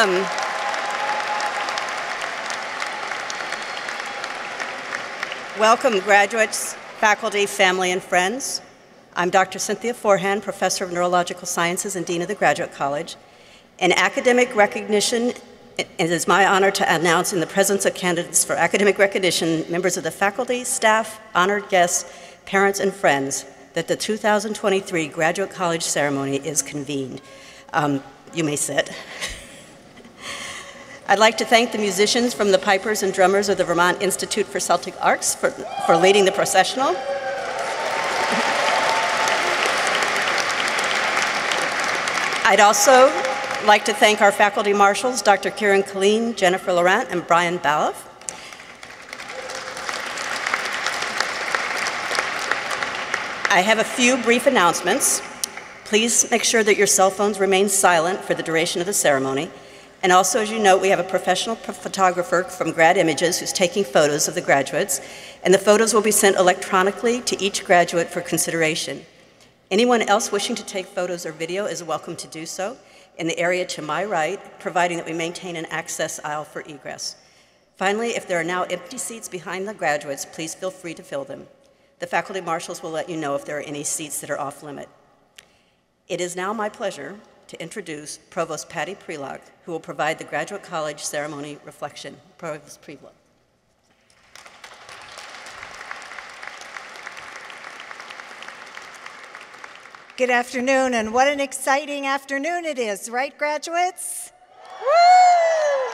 Welcome. Graduates, faculty, family, and friends. I'm Dr. Cynthia Forehand, Professor of Neurological Sciences and Dean of the Graduate College. In academic recognition, it is my honor to announce in the presence of candidates for academic recognition, members of the faculty, staff, honored guests, parents, and friends, that the 2023 Graduate College ceremony is convened. Um, you may sit. I'd like to thank the musicians from the pipers and drummers of the Vermont Institute for Celtic Arts for, for leading the processional. I'd also like to thank our faculty marshals, Dr. Kieran Killeen, Jennifer Laurent, and Brian Baloff. I have a few brief announcements. Please make sure that your cell phones remain silent for the duration of the ceremony. And also, as you know, we have a professional photographer from Grad Images who's taking photos of the graduates, and the photos will be sent electronically to each graduate for consideration. Anyone else wishing to take photos or video is welcome to do so in the area to my right, providing that we maintain an access aisle for egress. Finally, if there are now empty seats behind the graduates, please feel free to fill them. The faculty marshals will let you know if there are any seats that are off limit. It is now my pleasure to introduce Provost Patty Prelock, who will provide the Graduate College ceremony reflection. Provost Prelock. Good afternoon, and what an exciting afternoon it is, right, graduates? Woo!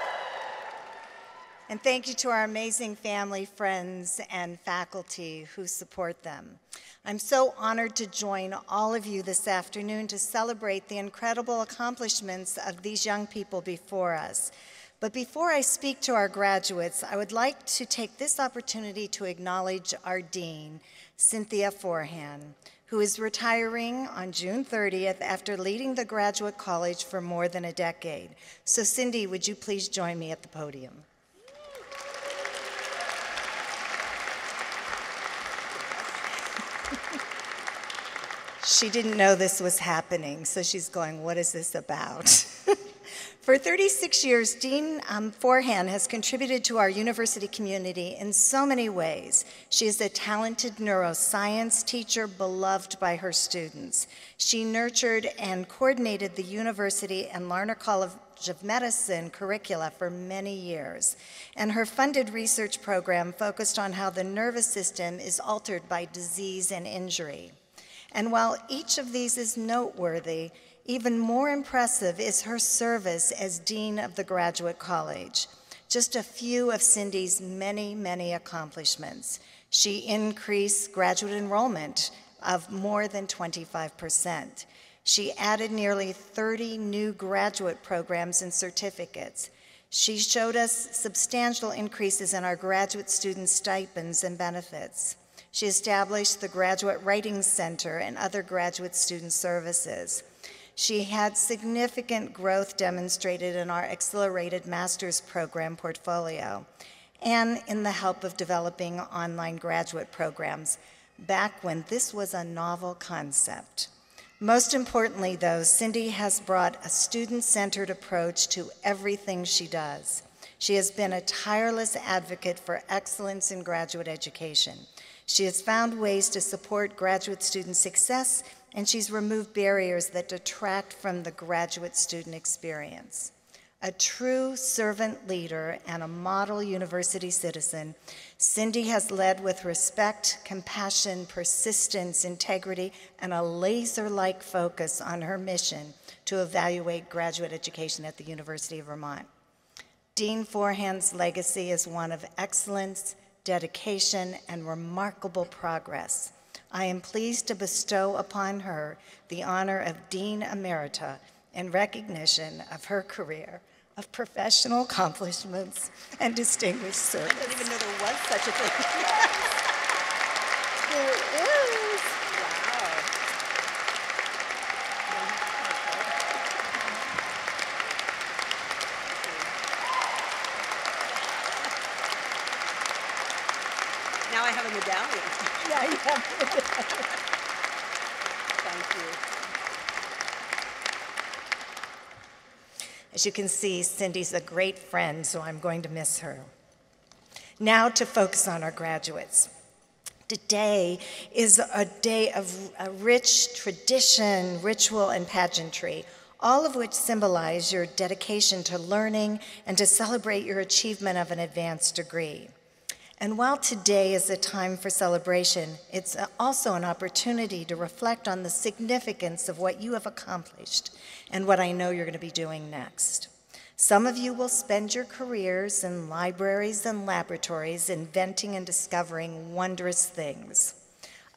And thank you to our amazing family, friends, and faculty who support them. I'm so honored to join all of you this afternoon to celebrate the incredible accomplishments of these young people before us. But before I speak to our graduates, I would like to take this opportunity to acknowledge our dean, Cynthia Forehand, who is retiring on June 30th after leading the graduate college for more than a decade. So Cindy, would you please join me at the podium? She didn't know this was happening, so she's going, What is this about? For 36 years, Dean um, Forehand has contributed to our university community in so many ways. She is a talented neuroscience teacher beloved by her students. She nurtured and coordinated the university and Larner College of Medicine curricula for many years. And her funded research program focused on how the nervous system is altered by disease and injury. And while each of these is noteworthy, even more impressive is her service as Dean of the Graduate College. Just a few of Cindy's many, many accomplishments. She increased graduate enrollment of more than 25%. She added nearly 30 new graduate programs and certificates. She showed us substantial increases in our graduate student stipends and benefits. She established the Graduate Writing Center and other graduate student services. She had significant growth demonstrated in our accelerated master's program portfolio and in the help of developing online graduate programs back when this was a novel concept. Most importantly, though, Cindy has brought a student centered approach to everything she does. She has been a tireless advocate for excellence in graduate education. She has found ways to support graduate student success, and she's removed barriers that detract from the graduate student experience. A true servant leader and a model university citizen, Cindy has led with respect, compassion, persistence, integrity, and a laser like focus on her mission to evaluate graduate education at the University of Vermont. Dean Forehand's legacy is one of excellence, dedication, and remarkable progress. I am pleased to bestow upon her the honor of Dean Emerita in recognition of her career of professional accomplishments and distinguished service. I didn't even know there was such a thing. there is. Now I have a medallion. Yeah, you have Thank you. As you can see, Cindy's a great friend, so I'm going to miss her. Now to focus on our graduates. Today is a day of a rich tradition, ritual, and pageantry, all of which symbolize your dedication to learning and to celebrate your achievement of an advanced degree. And while today is a time for celebration, it's also an opportunity to reflect on the significance of what you have accomplished and what I know you're going to be doing next. Some of you will spend your careers in libraries and laboratories inventing and discovering wondrous things.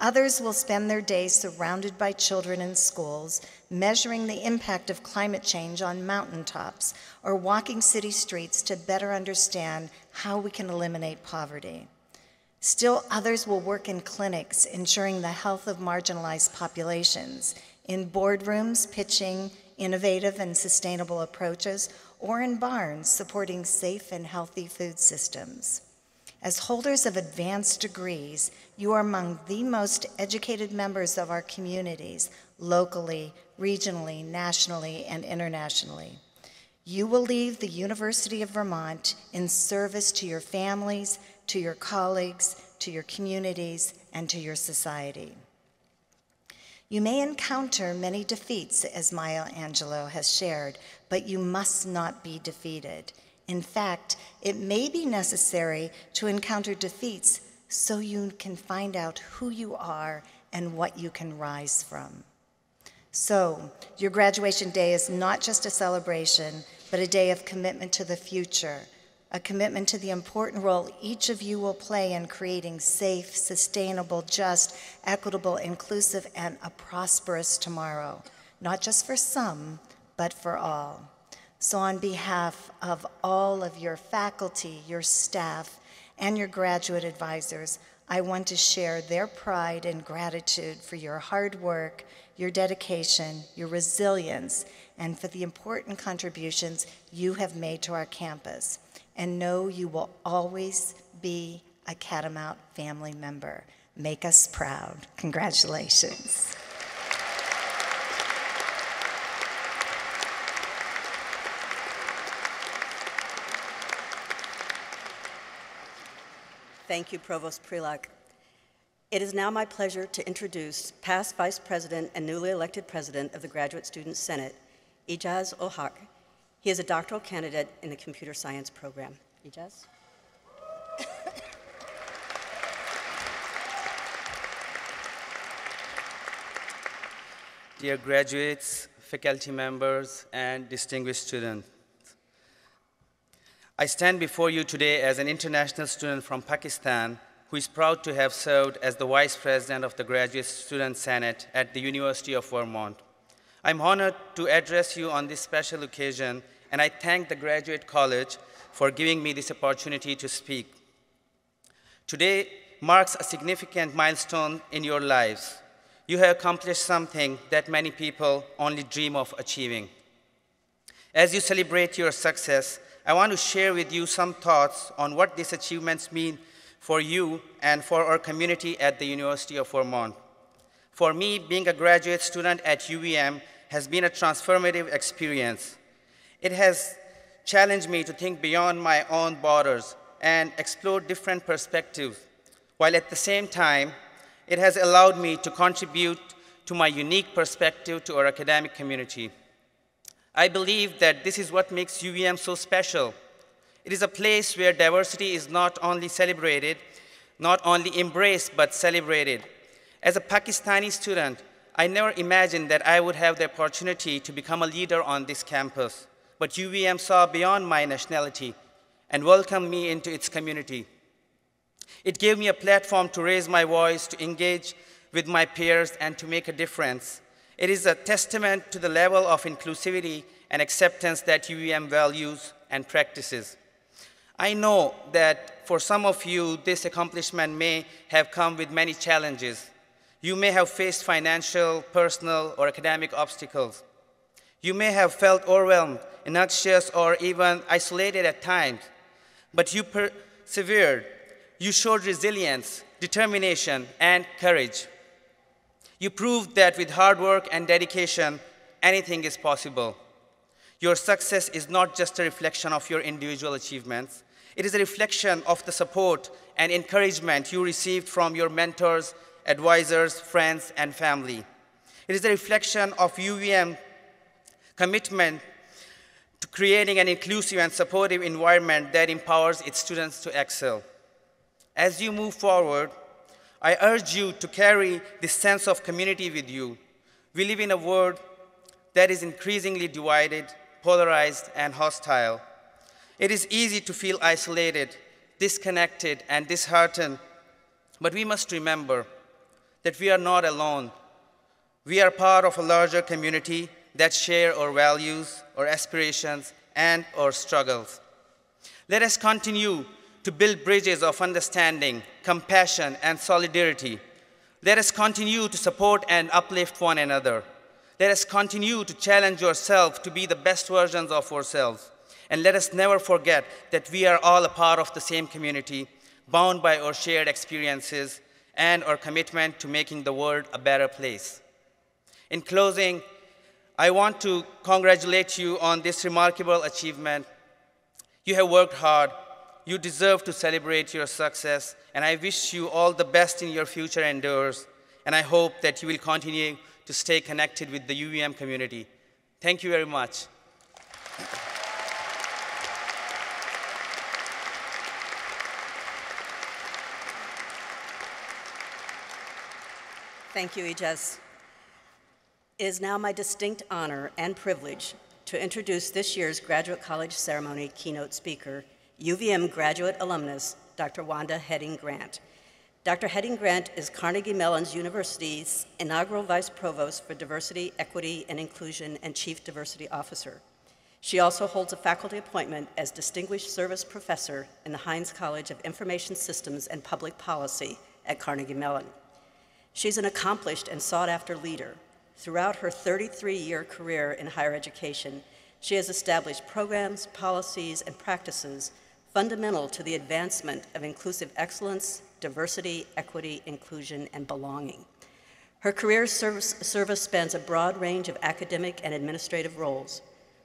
Others will spend their days surrounded by children in schools, measuring the impact of climate change on mountaintops, or walking city streets to better understand how we can eliminate poverty. Still, others will work in clinics, ensuring the health of marginalized populations, in boardrooms, pitching innovative and sustainable approaches, or in barns supporting safe and healthy food systems. As holders of advanced degrees, you are among the most educated members of our communities, locally, regionally, nationally, and internationally. You will leave the University of Vermont in service to your families, to your colleagues, to your communities, and to your society. You may encounter many defeats, as Maya Angelou has shared, but you must not be defeated. In fact, it may be necessary to encounter defeats so you can find out who you are and what you can rise from. So, your graduation day is not just a celebration, but a day of commitment to the future a commitment to the important role each of you will play in creating safe, sustainable, just, equitable, inclusive, and a prosperous tomorrow, not just for some, but for all. So, on behalf of all of your faculty, your staff, and your graduate advisors, I want to share their pride and gratitude for your hard work, your dedication, your resilience, and for the important contributions you have made to our campus and know you will always be a Catamount family member. Make us proud. Congratulations. Thank you, Provost Prelock. It is now my pleasure to introduce past Vice President and newly elected President of the Graduate Student Senate, Ijaz Ohak. He is a doctoral candidate in the computer science program. Ijaz? Dear graduates, faculty members, and distinguished students, I stand before you today as an international student from Pakistan who is proud to have served as the Vice President of the Graduate Student Senate at the University of Vermont. I'm honored to address you on this special occasion, and I thank the Graduate College for giving me this opportunity to speak. Today marks a significant milestone in your lives. You have accomplished something that many people only dream of achieving. As you celebrate your success, I want to share with you some thoughts on what these achievements mean for you and for our community at the University of Vermont. For me, being a graduate student at UVM has been a transformative experience. It has challenged me to think beyond my own borders and explore different perspectives, while at the same time, it has allowed me to contribute to my unique perspective to our academic community. I believe that this is what makes UVM so special. It is a place where diversity is not only celebrated, not only embraced, but celebrated. As a Pakistani student, I never imagined that I would have the opportunity to become a leader on this campus, but UVM saw beyond my nationality and welcomed me into its community. It gave me a platform to raise my voice, to engage with my peers, and to make a difference. It is a testament to the level of inclusivity and acceptance that UVM values and practices. I know that for some of you, this accomplishment may have come with many challenges. You may have faced financial, personal, or academic obstacles. You may have felt overwhelmed, anxious, or even isolated at times, but you persevered. You showed resilience, determination, and courage. You proved that with hard work and dedication, anything is possible. Your success is not just a reflection of your individual achievements, it is a reflection of the support and encouragement you received from your mentors, advisors, friends, and family. It is a reflection of UVM commitment to creating an inclusive and supportive environment that empowers its students to excel. As you move forward, I urge you to carry this sense of community with you. We live in a world that is increasingly divided, polarized, and hostile. It is easy to feel isolated, disconnected, and disheartened, but we must remember that we are not alone. We are part of a larger community that share our values, our aspirations, and our struggles. Let us continue to build bridges of understanding, compassion, and solidarity. Let us continue to support and uplift one another. Let us continue to challenge ourselves to be the best versions of ourselves. And let us never forget that we are all a part of the same community, bound by our shared experiences and our commitment to making the world a better place. In closing, I want to congratulate you on this remarkable achievement. You have worked hard. You deserve to celebrate your success, and I wish you all the best in your future endeavors, and I hope that you will continue to stay connected with the UVM community. Thank you very much. Thank you, Ijaz. It is now my distinct honor and privilege to introduce this year's Graduate College Ceremony keynote speaker, UVM graduate alumnus, Dr. Wanda Heading Grant. Dr. Heading Grant is Carnegie Mellon University's inaugural Vice Provost for Diversity, Equity, and Inclusion and Chief Diversity Officer. She also holds a faculty appointment as Distinguished Service Professor in the Heinz College of Information Systems and Public Policy at Carnegie Mellon. She's an accomplished and sought-after leader Throughout her 33-year career in higher education, she has established programs, policies, and practices fundamental to the advancement of inclusive excellence, diversity, equity, inclusion, and belonging. Her career service, service, spans a broad range of academic and administrative roles.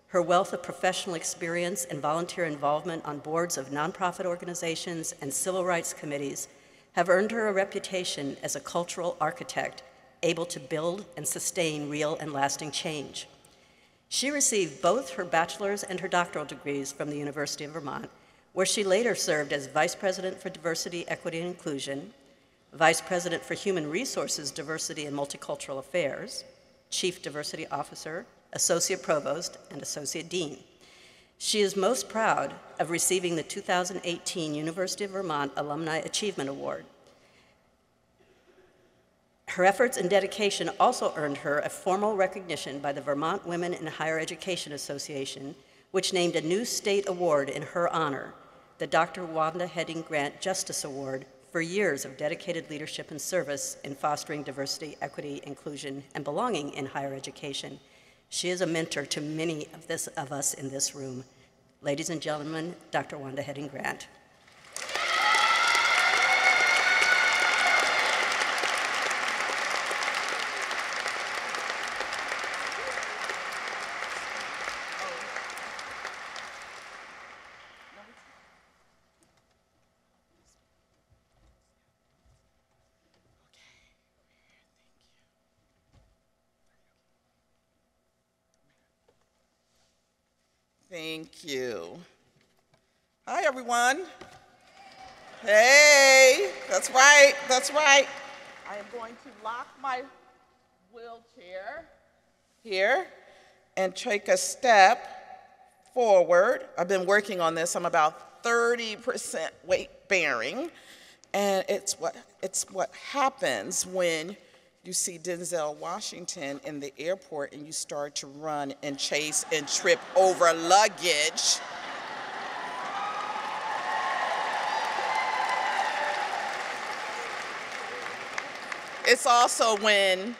Her wealth of professional experience and volunteer involvement on boards of nonprofit organizations and civil rights committees have earned her a reputation as a cultural architect able to build and sustain real and lasting change. She received both her bachelor's and her doctoral degrees from the University of Vermont, where she later served as Vice President for Diversity, Equity, and Inclusion, Vice President for Human Resources, Diversity, and Multicultural Affairs, Chief Diversity Officer, Associate Provost, and Associate Dean. She is most proud of receiving the 2018 University of Vermont Alumni Achievement Award. Her efforts and dedication also earned her a formal recognition by the Vermont Women in Higher Education Association, which named a new state award in her honor, the Dr. Wanda Heading Grant Justice Award for years of dedicated leadership and service in fostering diversity, equity, inclusion, and belonging in higher education. She is a mentor to many of, this, of us in this room. Ladies and gentlemen, Dr. Wanda Heading Grant. Thank you. Hi, everyone. Hey, that's right, that's right. I am going to lock my wheelchair here and take a step forward. I've been working on this. I'm about 30% weight bearing. And it's what, it's what happens when you see Denzel Washington in the airport and you start to run and chase and trip over luggage. It's also when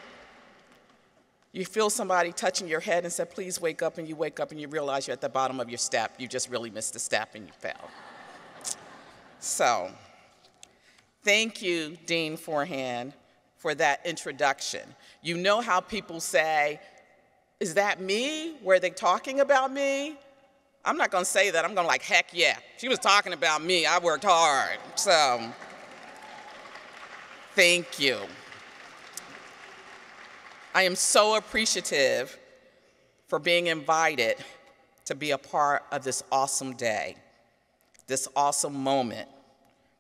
you feel somebody touching your head and said, please wake up, and you wake up and you realize you're at the bottom of your step. You just really missed a step and you fell. So, thank you, Dean Forehand, for that introduction. You know how people say, Is that me? Were they talking about me? I'm not gonna say that. I'm gonna like, heck yeah. She was talking about me. I worked hard. So, thank you. I am so appreciative for being invited to be a part of this awesome day, this awesome moment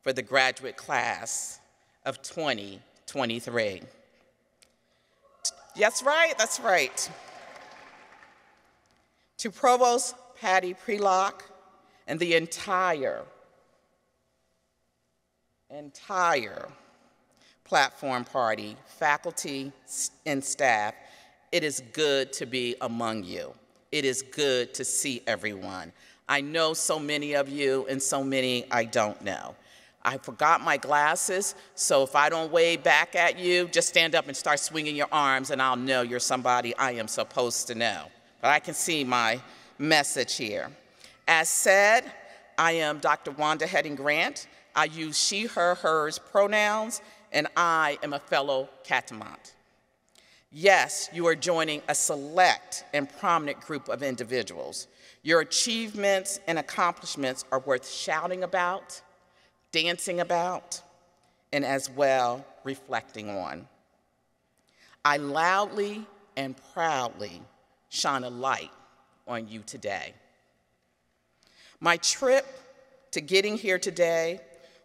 for the graduate class of 2023. That's right, that's right. To Provost Patty Prelock and the entire, entire platform party, faculty, and staff, it is good to be among you. It is good to see everyone. I know so many of you and so many I don't know. I forgot my glasses, so if I don't wave back at you, just stand up and start swinging your arms and I'll know you're somebody I am supposed to know. But I can see my message here. As said, I am Dr. Wanda Heading Grant. I use she, her, hers pronouns, and I am a fellow Catamount. Yes, you are joining a select and prominent group of individuals. Your achievements and accomplishments are worth shouting about, dancing about, and as well reflecting on. I loudly and proudly shine a light on you today. My trip to getting here today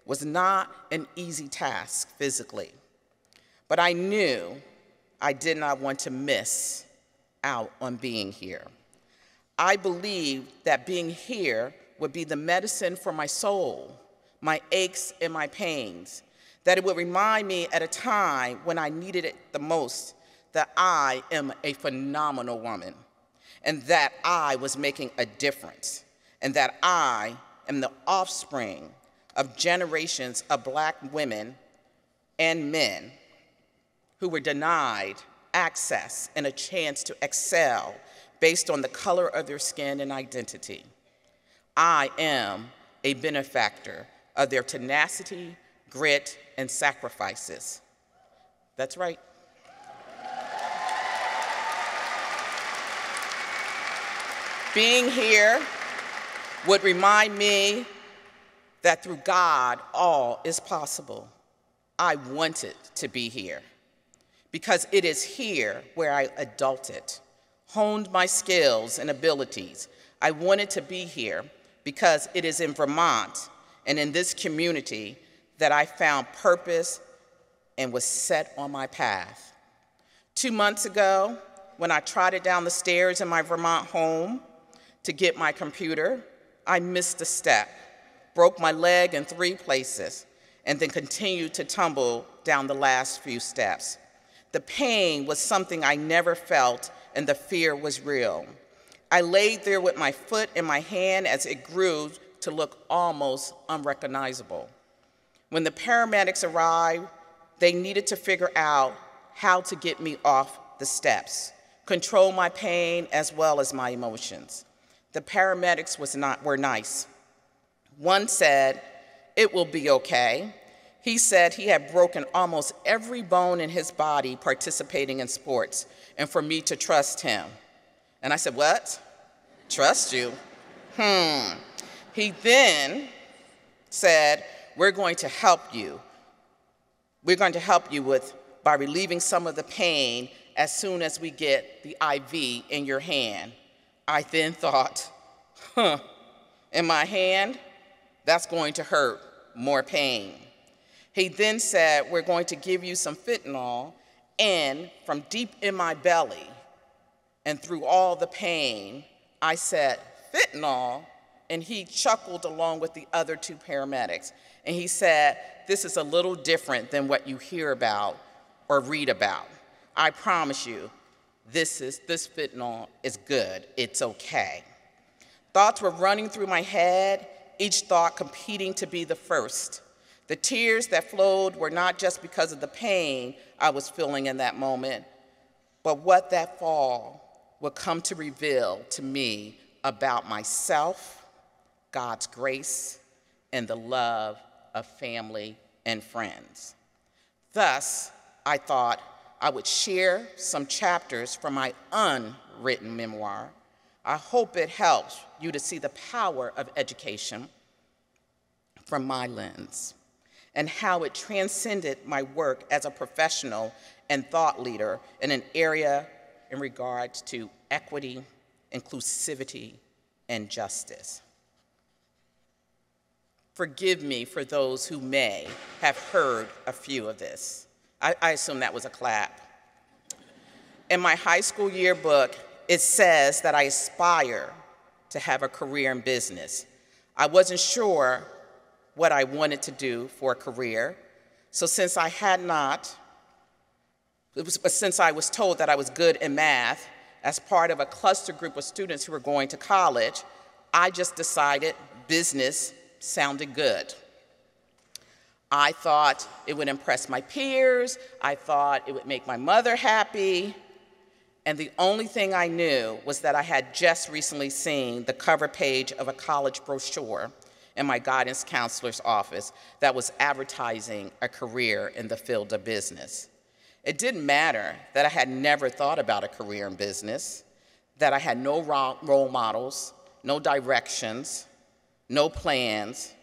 was not an easy task physically, but I knew I did not want to miss out on being here. I believed that being here would be the medicine for my soul, my aches and my pains, that it would remind me at a time when I needed it the most that I am a phenomenal woman and that I was making a difference, and that I am the offspring of generations of black women and men who were denied access and a chance to excel based on the color of their skin and identity. I am a benefactor of their tenacity, grit, and sacrifices. That's right. Being here would remind me that through God, all is possible. I wanted to be here because it is here where I adulted, honed my skills and abilities. I wanted to be here because it is in Vermont and in this community that I found purpose and was set on my path. Two months ago, when I trotted down the stairs in my Vermont home, to get my computer, I missed a step, broke my leg in three places, and then continued to tumble down the last few steps. The pain was something I never felt, and the fear was real. I laid there with my foot in my hand as it grew to look almost unrecognizable. When the paramedics arrived, they needed to figure out how to get me off the steps, control my pain as well as my emotions. The paramedics was not, were nice. One said, It will be okay. He said he had broken almost every bone in his body participating in sports, and for me to trust him. And I said, What? Trust you? Hmm. He then said, We're going to help you. We're going to help you with by relieving some of the pain as soon as we get the IV in your hand. I then thought, huh, in my hand, that's going to hurt, more pain. He then said, We're going to give you some fentanyl, and from deep in my belly and through all the pain, I said, Fentanyl? And he chuckled along with the other two paramedics. And he said, This is a little different than what you hear about or read about. I promise you, this is this fentanyl is good. It's okay. Thoughts were running through my head, each thought competing to be the first. The tears that flowed were not just because of the pain I was feeling in that moment, but what that fall would come to reveal to me about myself, God's grace, and the love of family and friends. Thus, I thought, I would share some chapters from my unwritten memoir. I hope it helps you to see the power of education from my lens and how it transcended my work as a professional and thought leader in an area in regards to equity, inclusivity, and justice. Forgive me for those who may have heard a few of this. I, I assume that was a clap. In my high school yearbook, it says that I aspire to have a career in business. I wasn't sure what I wanted to do for a career, so since I had not, was, since I was told that I was good in math, as part of a cluster group of students who were going to college, I just decided business sounded good. I thought it would impress my peers. I thought it would make my mother happy. And the only thing I knew was that I had just recently seen the cover page of a college brochure in my guidance counselor's office that was advertising a career in the field of business. It didn't matter that I had never thought about a career in business, that I had no role models, no directions, no plans.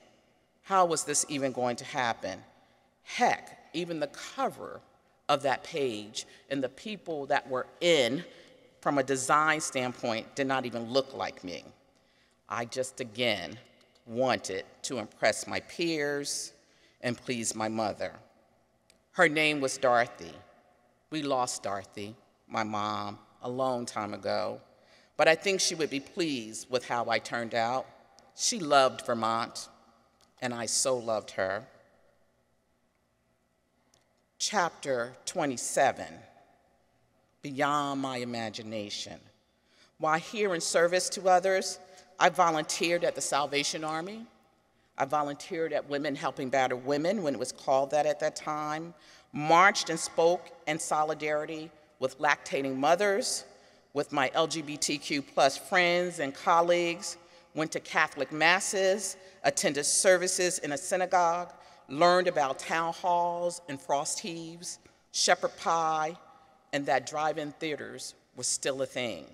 How was this even going to happen? Heck, even the cover of that page and the people that were in, from a design standpoint, did not even look like me. I just, again, wanted to impress my peers and please my mother. Her name was Dorothy. We lost Dorothy, my mom, a long time ago, but I think she would be pleased with how I turned out. She loved Vermont, and I so loved her. Chapter 27 Beyond My Imagination. While here in service to others, I volunteered at the Salvation Army. I volunteered at Women Helping Battered Women when it was called that at that time, marched and spoke in solidarity with lactating mothers, with my LGBTQ plus friends and colleagues, went to Catholic masses, attended services in a synagogue, learned about town halls and frost heaves, shepherd pie, and that drive-in theaters was still a thing.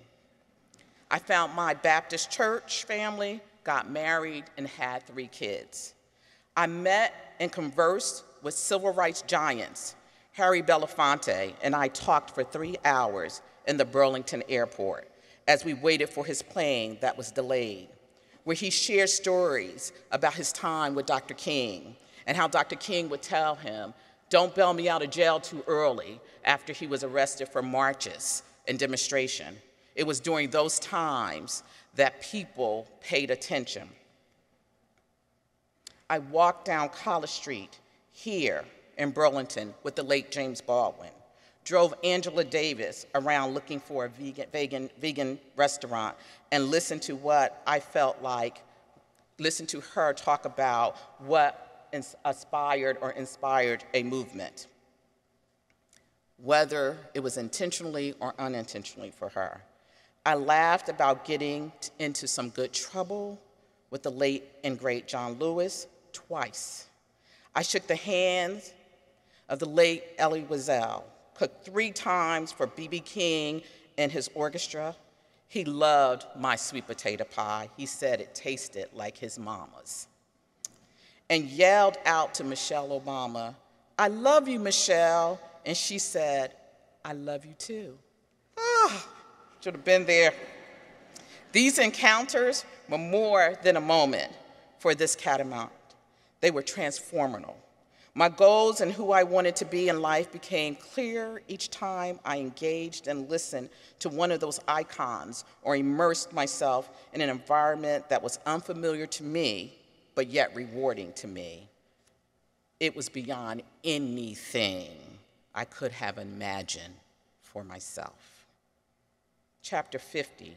I found my Baptist church family, got married, and had three kids. I met and conversed with civil rights giants. Harry Belafonte and I talked for three hours in the Burlington airport as we waited for his plane that was delayed, where he shared stories about his time with Dr. King and how Dr. King would tell him, don't bail me out of jail too early after he was arrested for marches and demonstration. It was during those times that people paid attention. I walked down College Street here in Burlington with the late James Baldwin, drove Angela Davis around looking for a vegan, vegan, vegan restaurant, and listened to what I felt like, listened to her talk about what inspired or inspired a movement, whether it was intentionally or unintentionally for her. I laughed about getting into some good trouble with the late and great John Lewis twice. I shook the hands of the late Elie Wiesel, cooked three times for B.B. King and his orchestra. He loved my sweet potato pie. He said it tasted like his mama's and yelled out to Michelle Obama, I love you, Michelle. And she said, I love you too. Ah, should have been there. These encounters were more than a moment for this catamount. They were transformational. My goals and who I wanted to be in life became clear each time I engaged and listened to one of those icons or immersed myself in an environment that was unfamiliar to me but yet rewarding to me. It was beyond anything I could have imagined for myself. Chapter 50,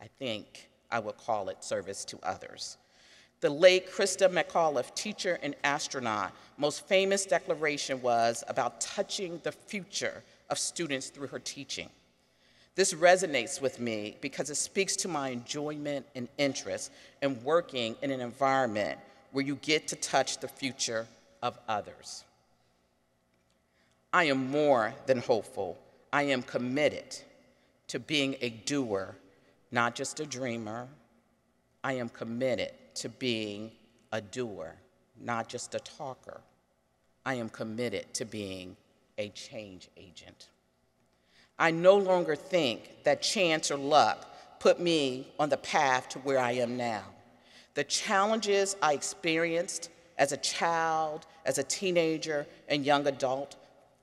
I think I would call it Service to Others. The late Christa McAuliffe, teacher and astronaut, most famous declaration was about touching the future of students through her teaching. This resonates with me because it speaks to my enjoyment and interest in working in an environment where you get to touch the future of others. I am more than hopeful. I am committed to being a doer, not just a dreamer. I am committed to being a doer, not just a talker. I am committed to being a change agent. I no longer think that chance or luck put me on the path to where I am now. The challenges I experienced as a child, as a teenager, and young adult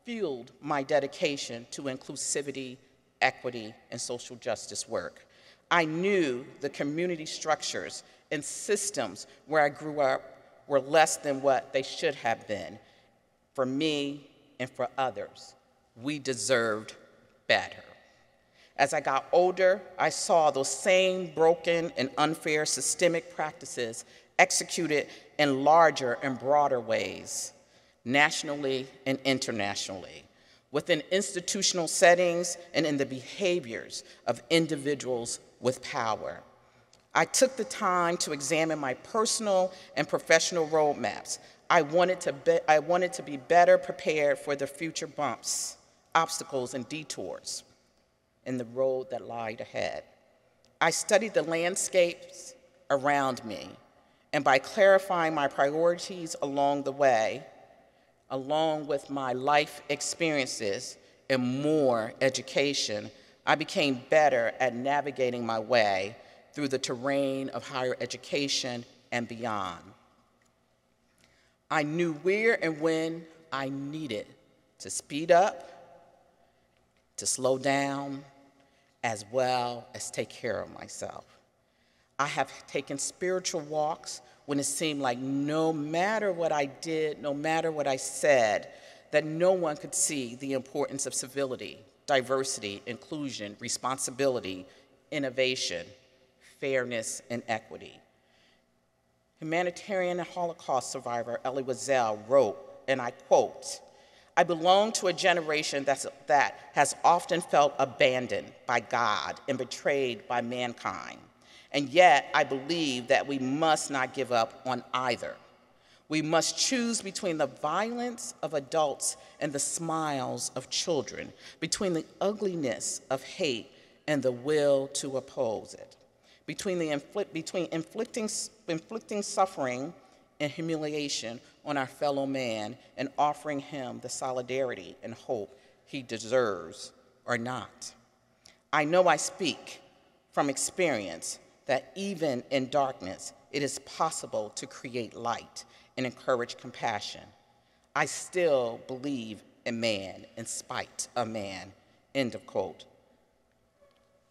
fueled my dedication to inclusivity, equity, and social justice work. I knew the community structures and systems where I grew up were less than what they should have been for me and for others. We deserved better. As I got older, I saw those same broken and unfair systemic practices executed in larger and broader ways, nationally and internationally, within institutional settings and in the behaviors of individuals with power. I took the time to examine my personal and professional roadmaps. I wanted to be, I wanted to be better prepared for the future bumps, obstacles, and detours in the road that lied ahead. I studied the landscapes around me, and by clarifying my priorities along the way, along with my life experiences and more education, I became better at navigating my way through the terrain of higher education and beyond. I knew where and when I needed to speed up, to slow down, as well as take care of myself. I have taken spiritual walks when it seemed like no matter what I did, no matter what I said, that no one could see the importance of civility, diversity, inclusion, responsibility, innovation, fairness, and equity. Humanitarian and Holocaust survivor Elie Wiesel wrote, and I quote, I belong to a generation that's, that has often felt abandoned by God and betrayed by mankind. And yet, I believe that we must not give up on either. We must choose between the violence of adults and the smiles of children, between the ugliness of hate and the will to oppose it, between, the between inflicting, inflicting suffering and humiliation on our fellow man and offering him the solidarity and hope he deserves or not. I know I speak from experience that even in darkness, it is possible to create light and encourage compassion. I still believe in man in spite of man. End of quote.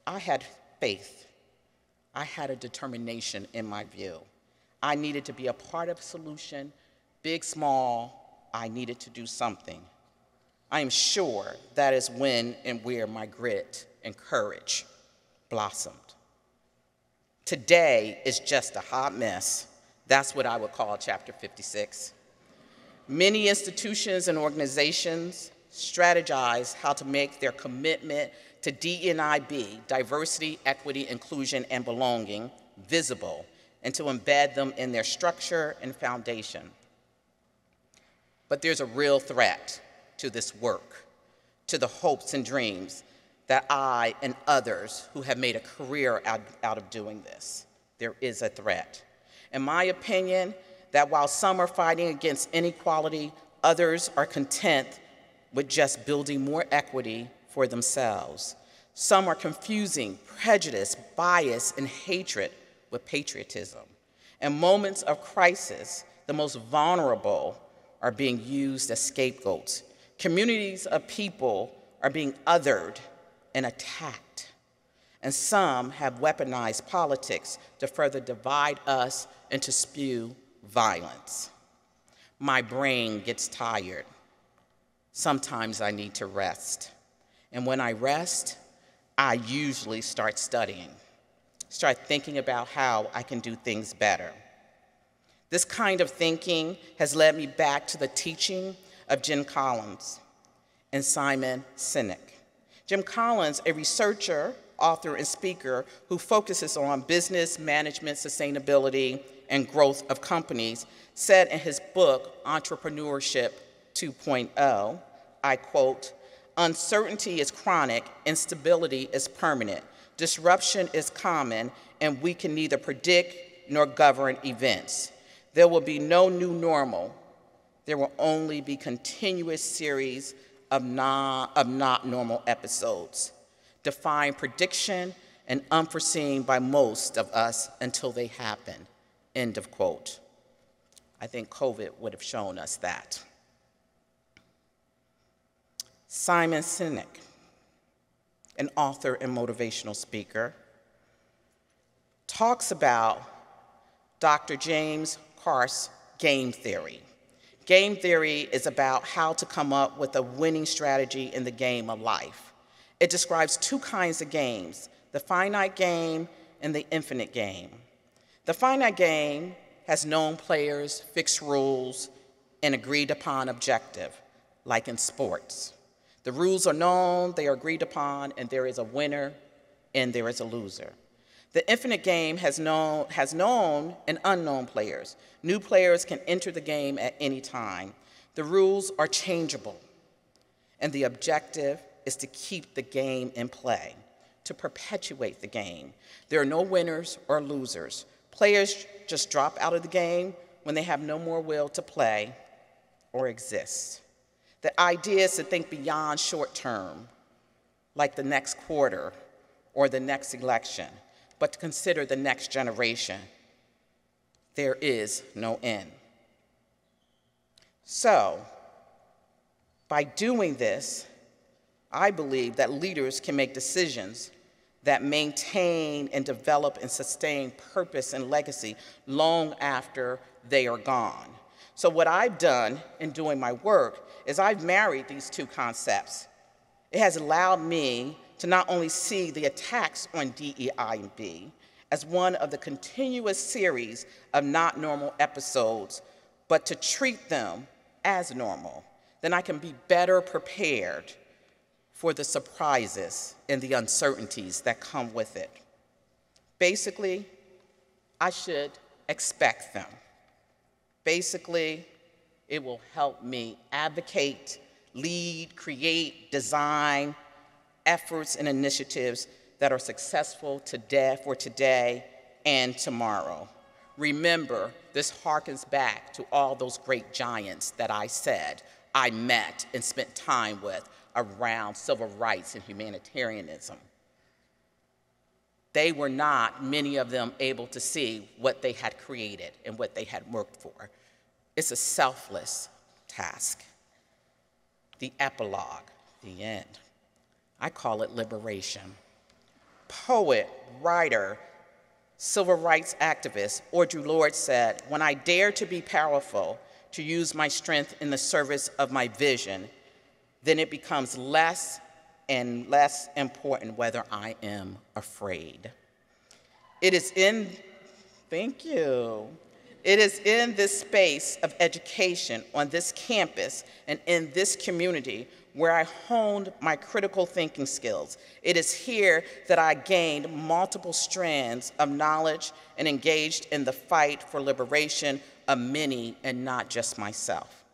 I had faith. I had a determination in my view. I needed to be a part of a solution, big, small, I needed to do something. I am sure that is when and where my grit and courage blossomed. Today is just a hot mess. That's what I would call Chapter 56. Many institutions and organizations strategize how to make their commitment to DNIB, diversity, equity, inclusion, and belonging, visible and to embed them in their structure and foundation. But there's a real threat to this work, to the hopes and dreams that I and others who have made a career out, out of doing this. There is a threat. In my opinion, that while some are fighting against inequality, others are content with just building more equity for themselves. Some are confusing prejudice, bias, and hatred with patriotism. In moments of crisis, the most vulnerable are being used as scapegoats. Communities of people are being othered and attacked. And some have weaponized politics to further divide us and to spew violence. My brain gets tired. Sometimes I need to rest. And when I rest, I usually start studying start thinking about how I can do things better. This kind of thinking has led me back to the teaching of Jim Collins and Simon Sinek. Jim Collins, a researcher, author, and speaker who focuses on business management, sustainability, and growth of companies, said in his book, Entrepreneurship 2.0, I quote, uncertainty is chronic, instability is permanent, disruption is common, and we can neither predict nor govern events. There will be no new normal. There will only be continuous series of, non, of not normal episodes, defying prediction and unforeseen by most of us until they happen. End of quote. I think COVID would have shown us that. Simon Sinek, an author and motivational speaker, talks about Dr. James Carse game theory. Game theory is about how to come up with a winning strategy in the game of life. It describes two kinds of games the finite game and the infinite game. The finite game has known players, fixed rules, and agreed upon objective, like in sports. The rules are known, they are agreed upon, and there is a winner and there is a loser. The infinite game has known, has known and unknown players. New players can enter the game at any time. The rules are changeable, and the objective is to keep the game in play, to perpetuate the game. There are no winners or losers. Players just drop out of the game when they have no more will to play or exist. The idea is to think beyond short term, like the next quarter or the next election, but to consider the next generation. There is no end. So, by doing this, I believe that leaders can make decisions that maintain and develop and sustain purpose and legacy long after they are gone. So, what I've done in doing my work is I've married these two concepts. It has allowed me to not only see the attacks on DEI&B as one of the continuous series of not normal episodes, but to treat them as normal. Then I can be better prepared for the surprises and the uncertainties that come with it. Basically, I should expect them. Basically, it will help me advocate, lead, create, design efforts and initiatives that are successful today for today and tomorrow. Remember, this harkens back to all those great giants that I said I met and spent time with around civil rights and humanitarianism. They were not, many of them, able to see what they had created and what they had worked for. It's a selfless task. The epilogue, the end. I call it liberation. Poet, writer, civil rights activist Audre Lorde said, When I dare to be powerful, to use my strength in the service of my vision, then it becomes less and less important whether I am afraid. It is in, thank you. It is in this space of education on this campus and in this community where I honed my critical thinking skills. It is here that I gained multiple strands of knowledge and engaged in the fight for liberation of many and not just myself.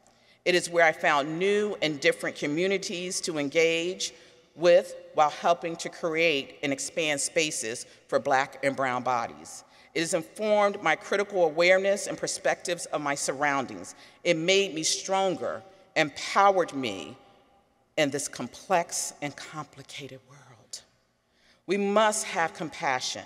It is where I found new and different communities to engage with while helping to create and expand spaces for black and brown bodies. It has informed my critical awareness and perspectives of my surroundings. It made me stronger, empowered me in this complex and complicated world. We must have compassion,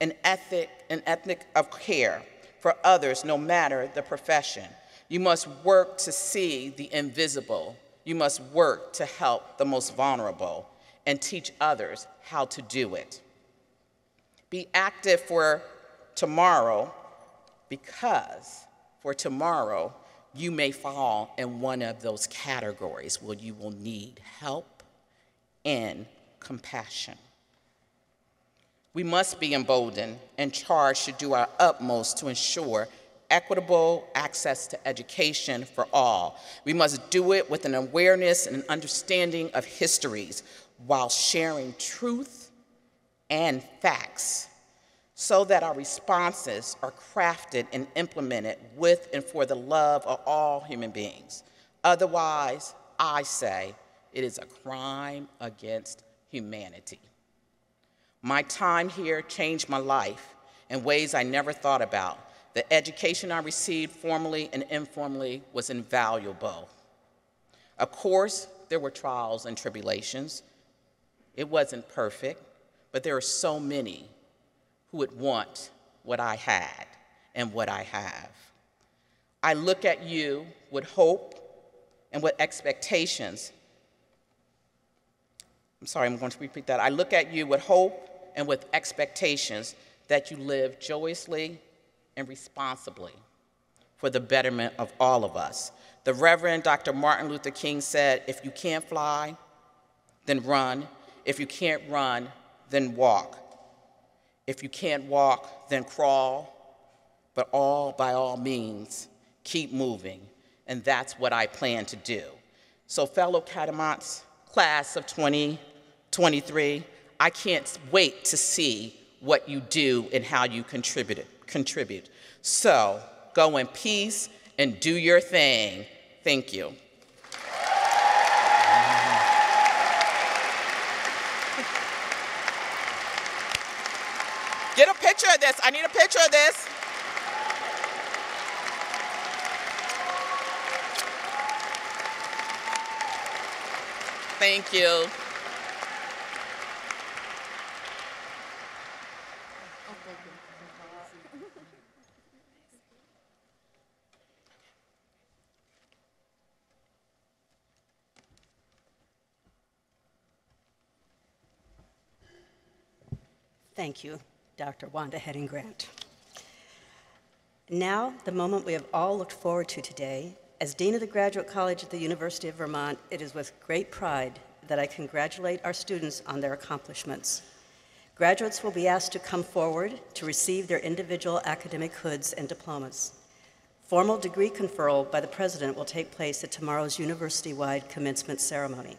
an ethic, an ethic of care for others, no matter the profession. You must work to see the invisible. You must work to help the most vulnerable and teach others how to do it. Be active for tomorrow because for tomorrow you may fall in one of those categories where you will need help and compassion. We must be emboldened and charged to do our utmost to ensure equitable access to education for all. We must do it with an awareness and an understanding of histories while sharing truth and facts so that our responses are crafted and implemented with and for the love of all human beings. Otherwise, I say it is a crime against humanity. My time here changed my life in ways I never thought about. The education I received formally and informally was invaluable. Of course, there were trials and tribulations. It wasn't perfect, but there are so many who would want what I had and what I have. I look at you with hope and with expectations. I'm sorry, I'm going to repeat that. I look at you with hope and with expectations that you live joyously and responsibly for the betterment of all of us. The Reverend Dr. Martin Luther King said, if you can't fly, then run. If you can't run, then walk. If you can't walk, then crawl. But all by all means, keep moving. And that's what I plan to do. So, fellow Catamounts, class of 2023, I can't wait to see what you do and how you contribute. Contribute. So, go in peace and do your thing. Thank you. Get a picture of this. I need a picture of this. Thank you. Thank you, Dr. Wanda Heading Grant. Now, the moment we have all looked forward to today. As Dean of the Graduate College at the University of Vermont, it is with great pride that I congratulate our students on their accomplishments. Graduates will be asked to come forward to receive their individual academic hoods and diplomas. Formal degree conferral by the President will take place at tomorrow's university-wide commencement ceremony.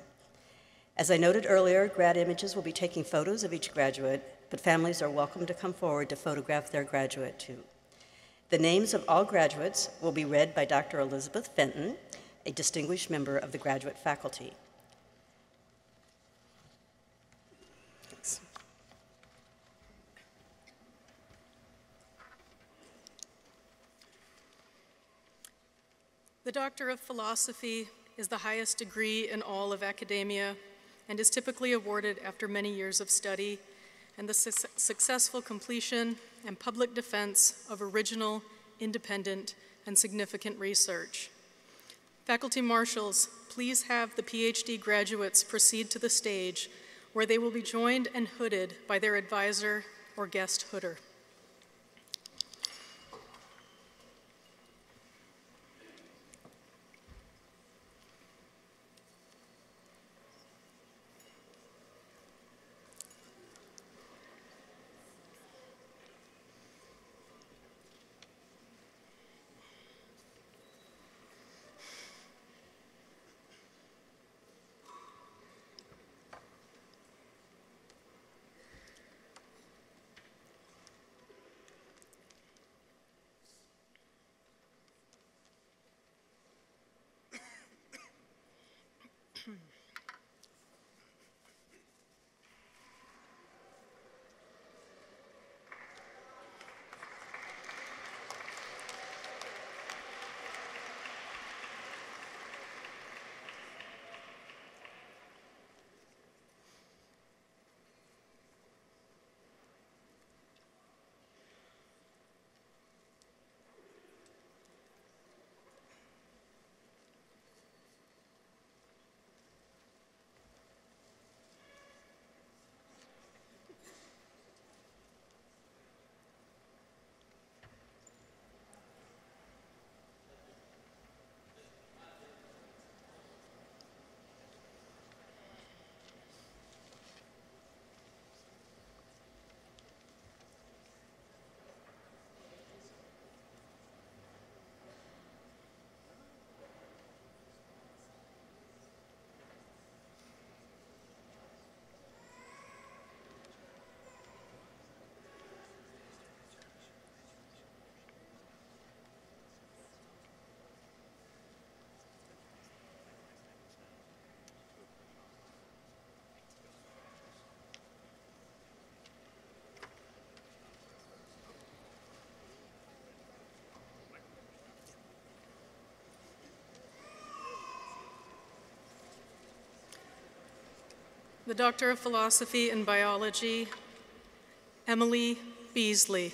As I noted earlier, grad images will be taking photos of each graduate, but families are welcome to come forward to photograph their graduate too. The names of all graduates will be read by Dr. Elizabeth Fenton, a distinguished member of the graduate faculty. The Doctor of Philosophy is the highest degree in all of academia and is typically awarded after many years of study and the su successful completion and public defense of original, independent, and significant research. Faculty marshals, please have the PhD graduates proceed to the stage where they will be joined and hooded by their advisor or guest hooder. The Doctor of Philosophy in Biology, Emily Beasley.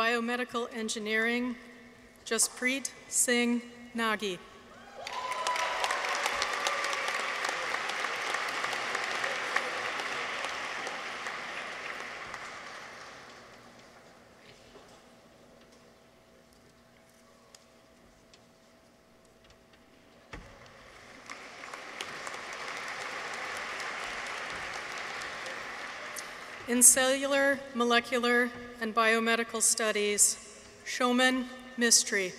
Biomedical engineering, Jaspreet Singh Nagi. In cellular, molecular, and biomedical studies, Showman Mistry.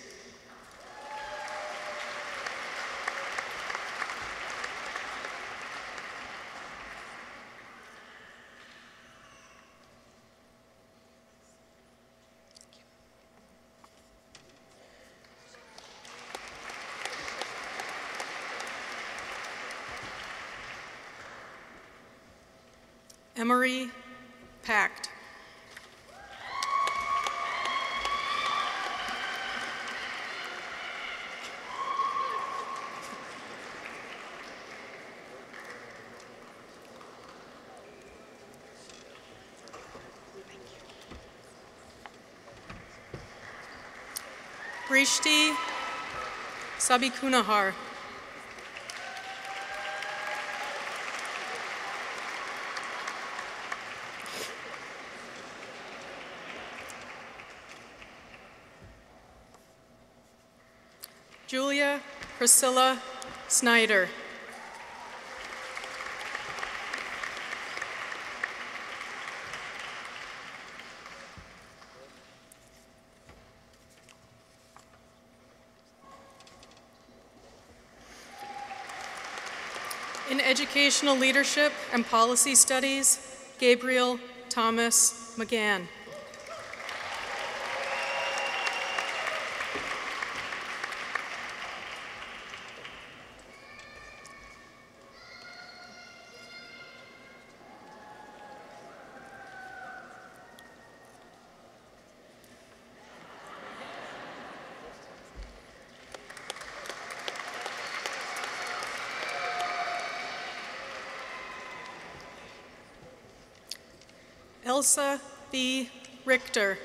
Emery Pact. Brishti Sabikunahar. Julia Priscilla Snyder. In educational leadership and policy studies, Gabriel Thomas McGann. Elsa B. Richter.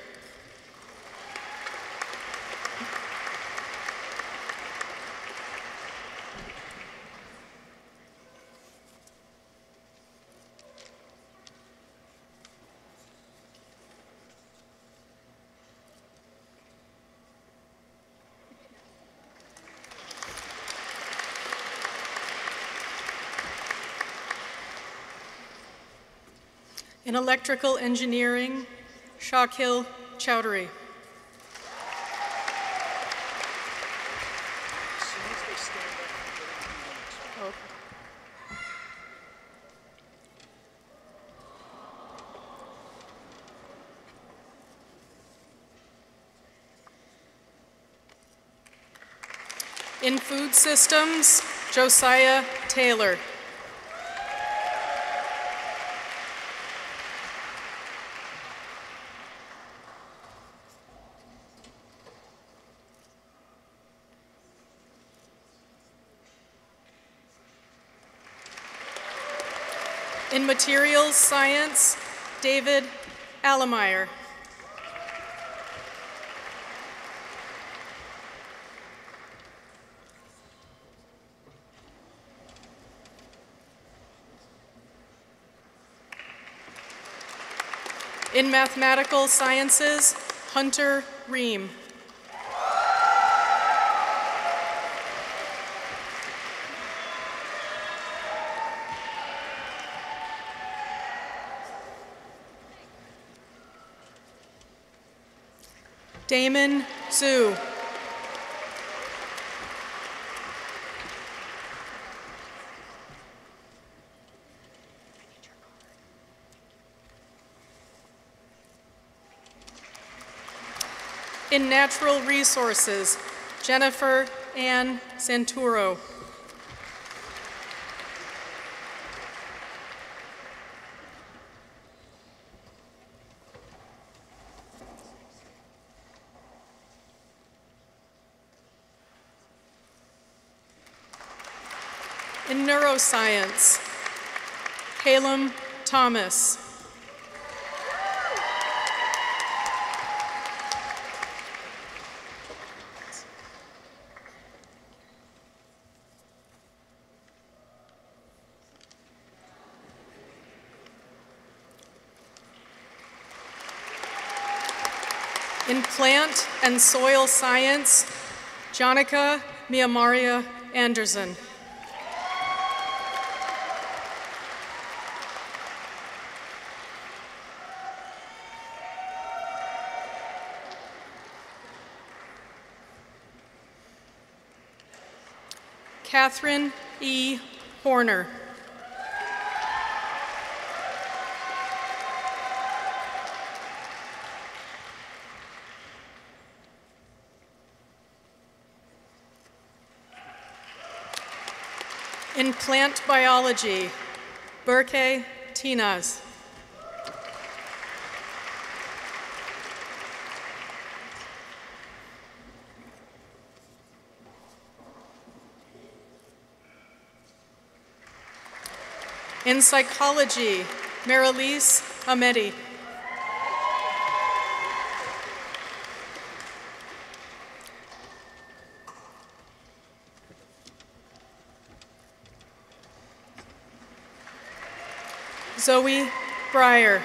In electrical engineering, Shakil Chowdhury. In food systems, Josiah Taylor. In materials science, David Allemeyer. In mathematical sciences, Hunter Ream. Damon Sue. In Natural Resources, Jennifer Ann Santuro. Halem Thomas. In plant and soil science, Jonica Miamaria Anderson. Catherine E. Horner. In plant biology, Berke Tinas. In psychology, Marilise Hamedi. Zoe Breyer.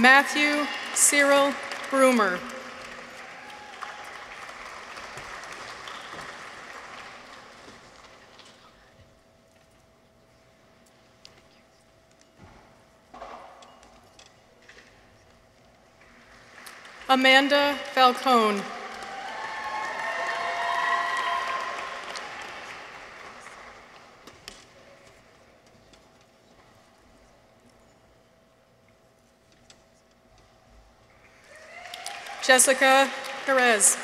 Matthew Cyril Broomer. Amanda Falcone. Jessica Perez.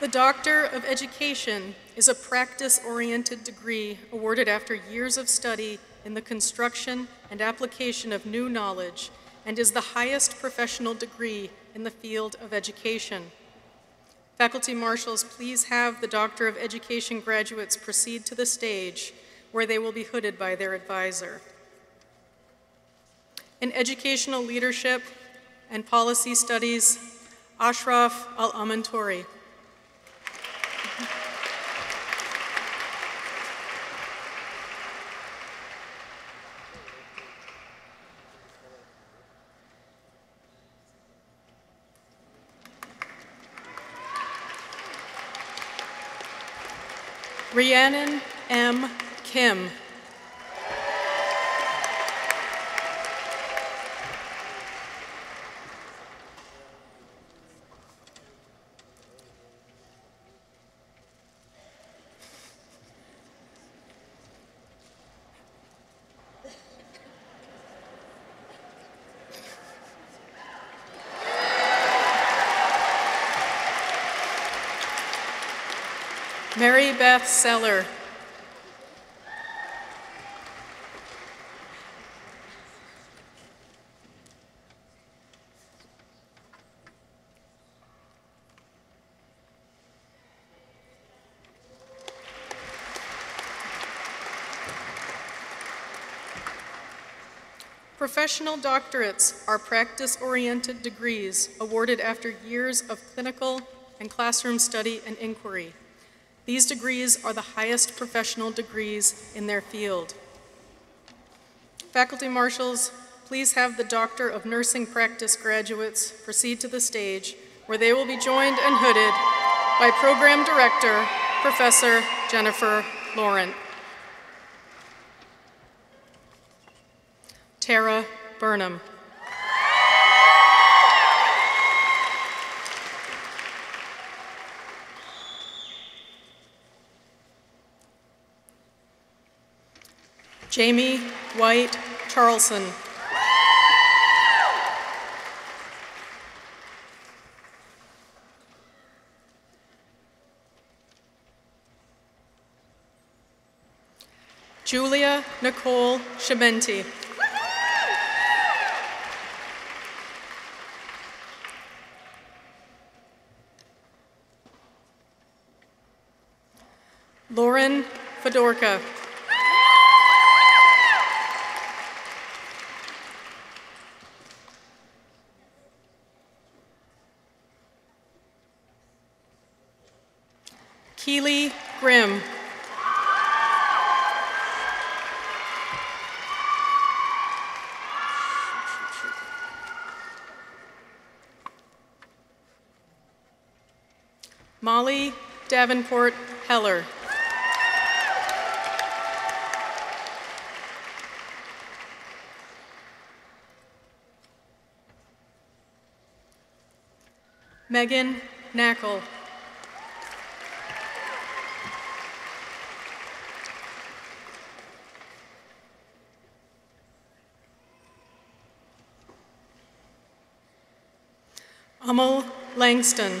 The Doctor of Education is a practice-oriented degree awarded after years of study in the construction and application of new knowledge and is the highest professional degree in the field of education. Faculty marshals, please have the Doctor of Education graduates proceed to the stage where they will be hooded by their advisor. In educational leadership and policy studies, Ashraf Al-Amantouri. Rhiannon M. Kim. Seller. Professional doctorates are practice-oriented degrees awarded after years of clinical and classroom study and inquiry. These degrees are the highest professional degrees in their field. Faculty marshals, please have the Doctor of Nursing Practice graduates proceed to the stage where they will be joined and hooded by Program Director, Professor Jennifer Laurent. Tara Burnham. Jamie White Charlson. Julia Nicole Shimenti. Lauren Fedorka. Davenport Heller. Megan Knackle. Amal Langston.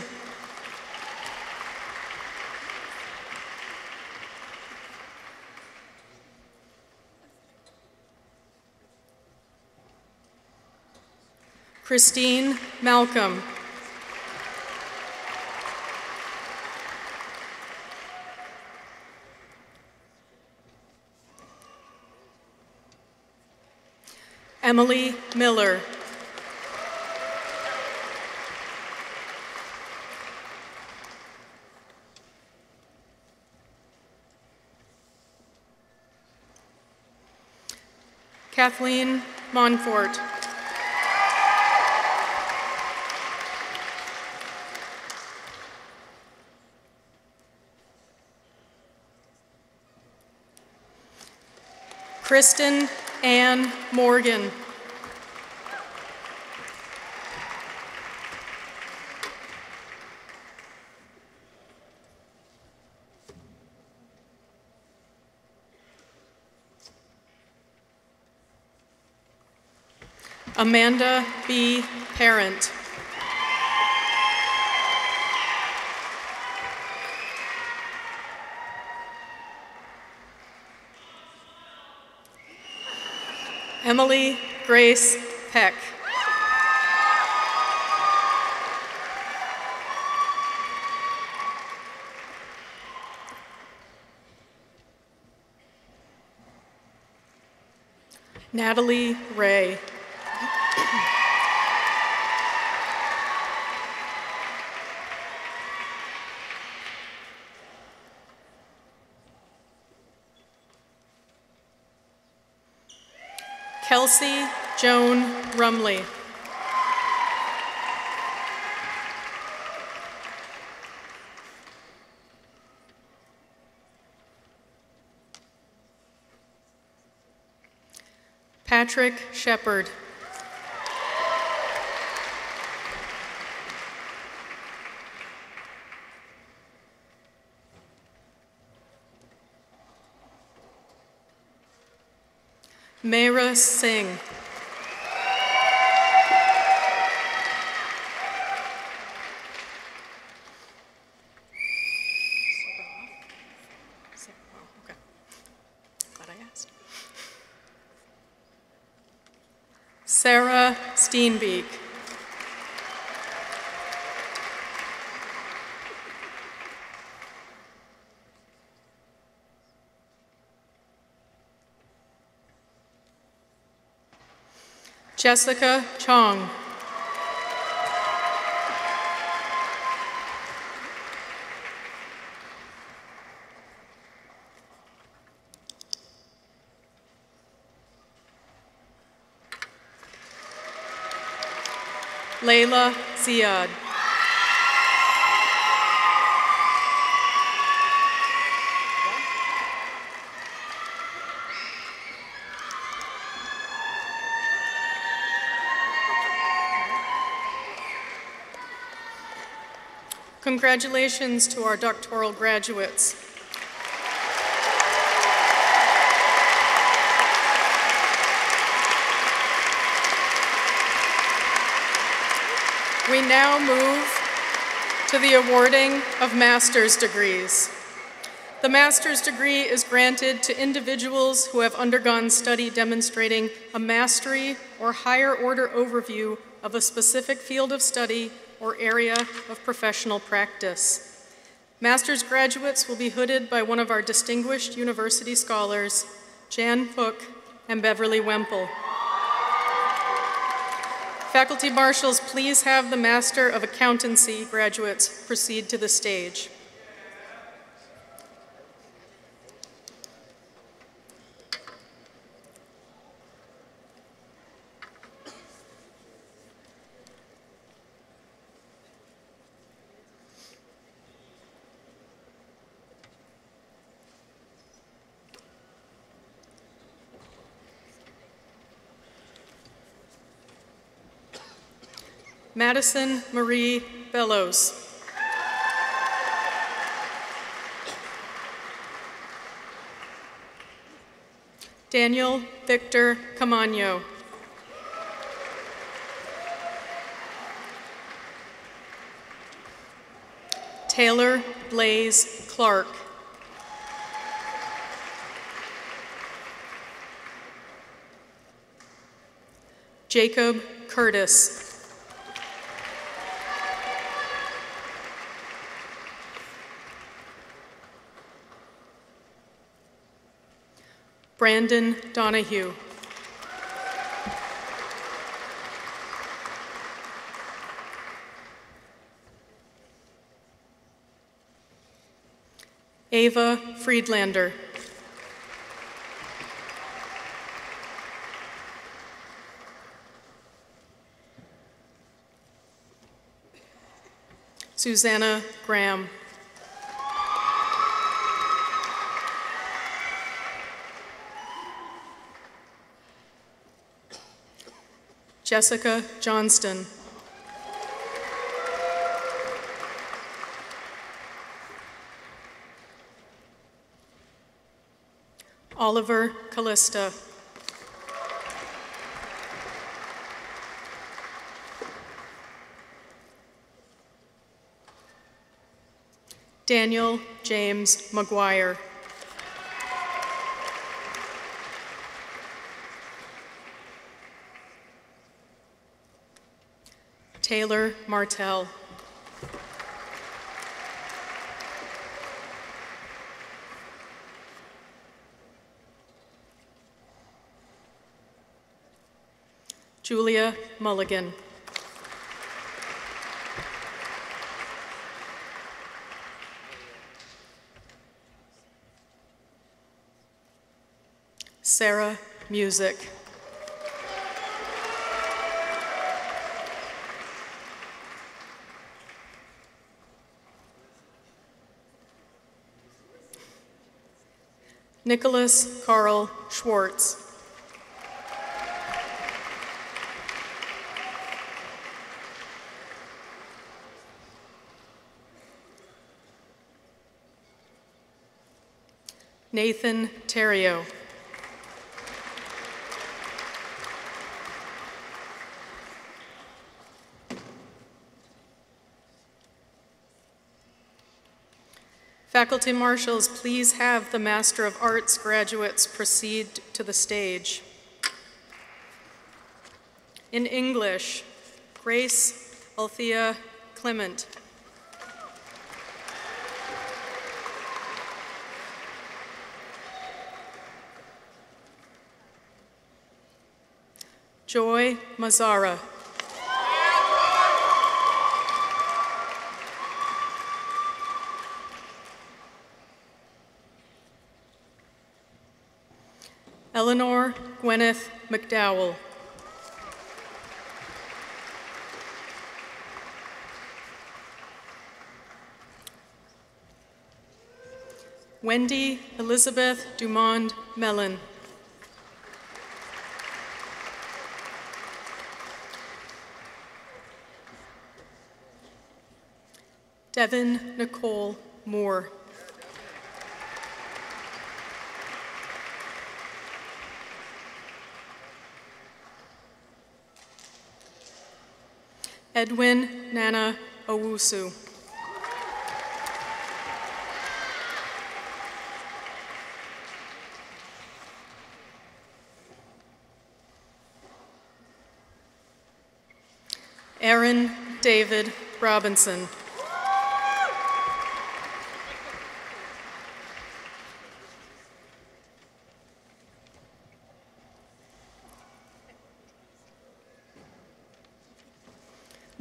Christine Malcolm. Emily Miller. Kathleen Monfort. Kristen Ann Morgan. Amanda B. Parent. Emily Grace Peck. Natalie Ray. Kelsey Joan Rumley. Patrick Shepard. Meera Singh. Jessica Chong. Layla Ziad. Congratulations to our doctoral graduates. We now move to the awarding of master's degrees. The master's degree is granted to individuals who have undergone study demonstrating a mastery or higher order overview of a specific field of study or area of professional practice. Master's graduates will be hooded by one of our distinguished university scholars, Jan Hook and Beverly Wemple. Faculty marshals, please have the Master of Accountancy graduates proceed to the stage. Madison Marie Bellows. Daniel Victor Camano. Taylor Blaze Clark. Jacob Curtis. Brandon Donahue. Ava Friedlander. Susanna Graham. Jessica Johnston. Oliver Callista. Daniel James McGuire. Taylor Martell. Julia Mulligan. Sarah Music. Nicholas Carl Schwartz. Nathan Terrio. Faculty marshals, please have the Master of Arts graduates proceed to the stage. In English, Grace Althea Clement. Joy Mazzara. Gwyneth McDowell. Wendy Elizabeth Dumond Mellon. Devin Nicole Moore. Edwin Nana Owusu. Aaron David Robinson.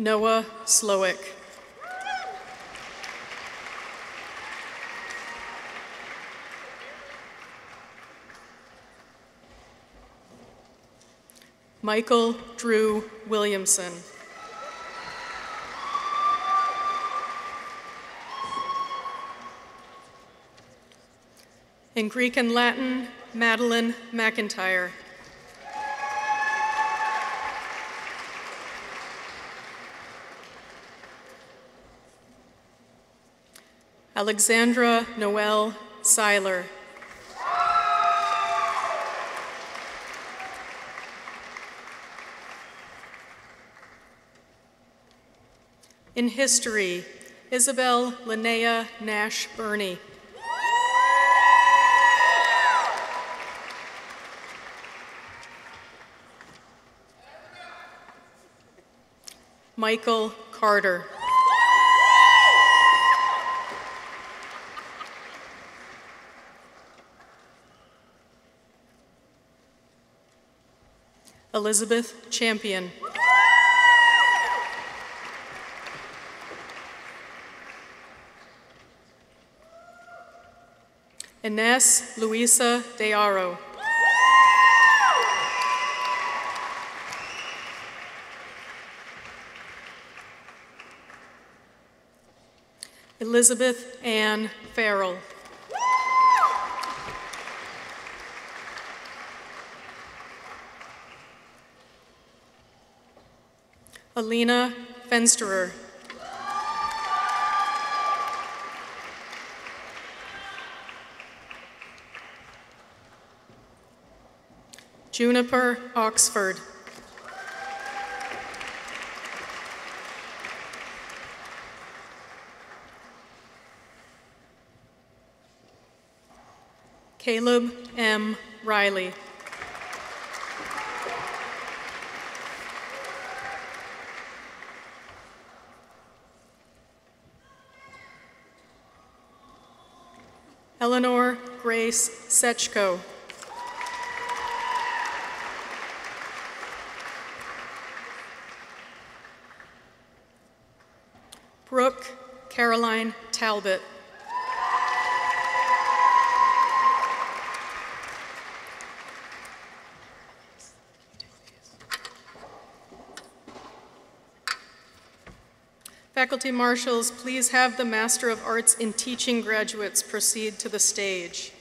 Noah Slowick. Michael Drew Williamson. In Greek and Latin, Madeline McIntyre. Alexandra Noel Seiler. In history, Isabel Linnea Nash Burney. Michael Carter. Elizabeth Champion. Ines Luisa De Aro. Elizabeth Ann Farrell. Alina Fensterer. Juniper Oxford. Caleb M. Riley. Eleanor Grace Sechko. Brooke Caroline Talbot. Faculty marshals, please have the Master of Arts in Teaching graduates proceed to the stage.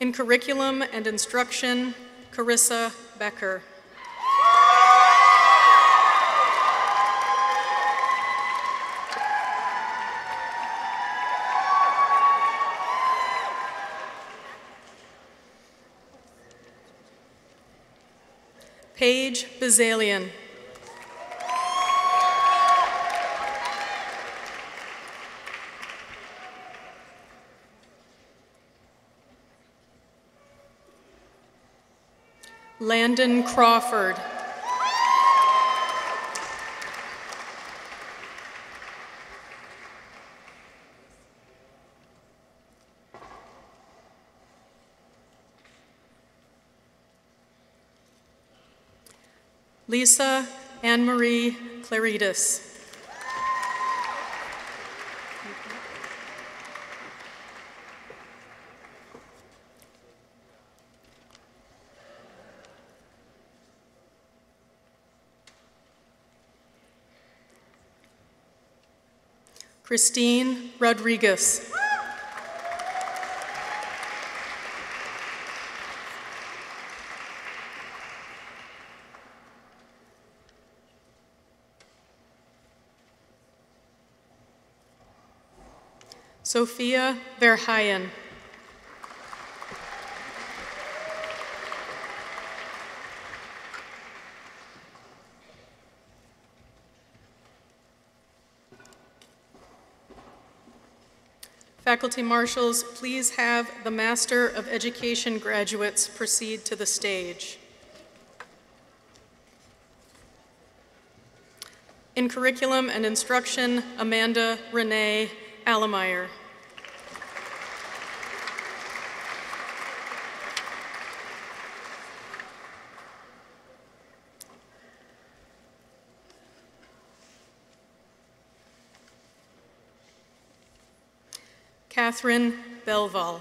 In curriculum and instruction, Carissa Becker. Paige Bazalian. Landon Crawford. Lisa Anne Marie Claritas. Christine Rodriguez. Sophia Verheyen. Faculty marshals, please have the Master of Education graduates proceed to the stage. In curriculum and instruction, Amanda Renee Allemeyer. Catherine Belval.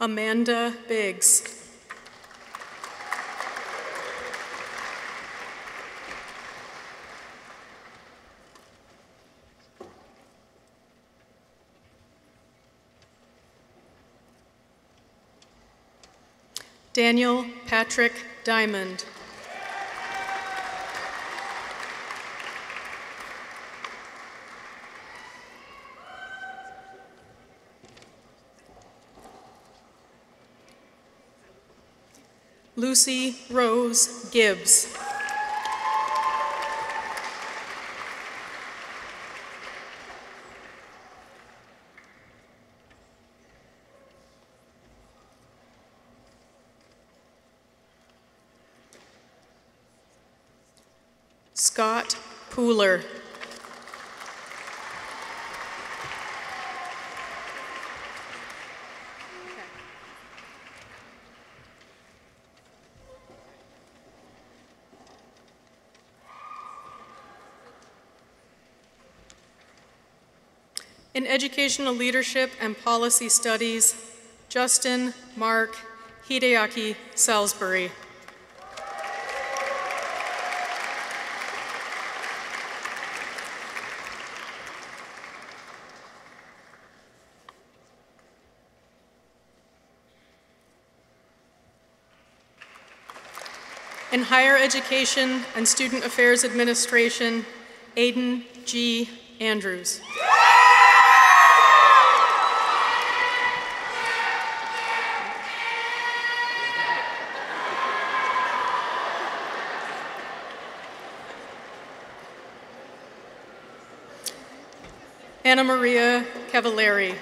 Amanda Biggs. Daniel Patrick Diamond. Lucy Rose Gibbs. Educational leadership and policy studies, Justin Mark Hideaki Salisbury. In higher education and student affairs administration, Aiden G. Andrews. Anna Maria Cavallari.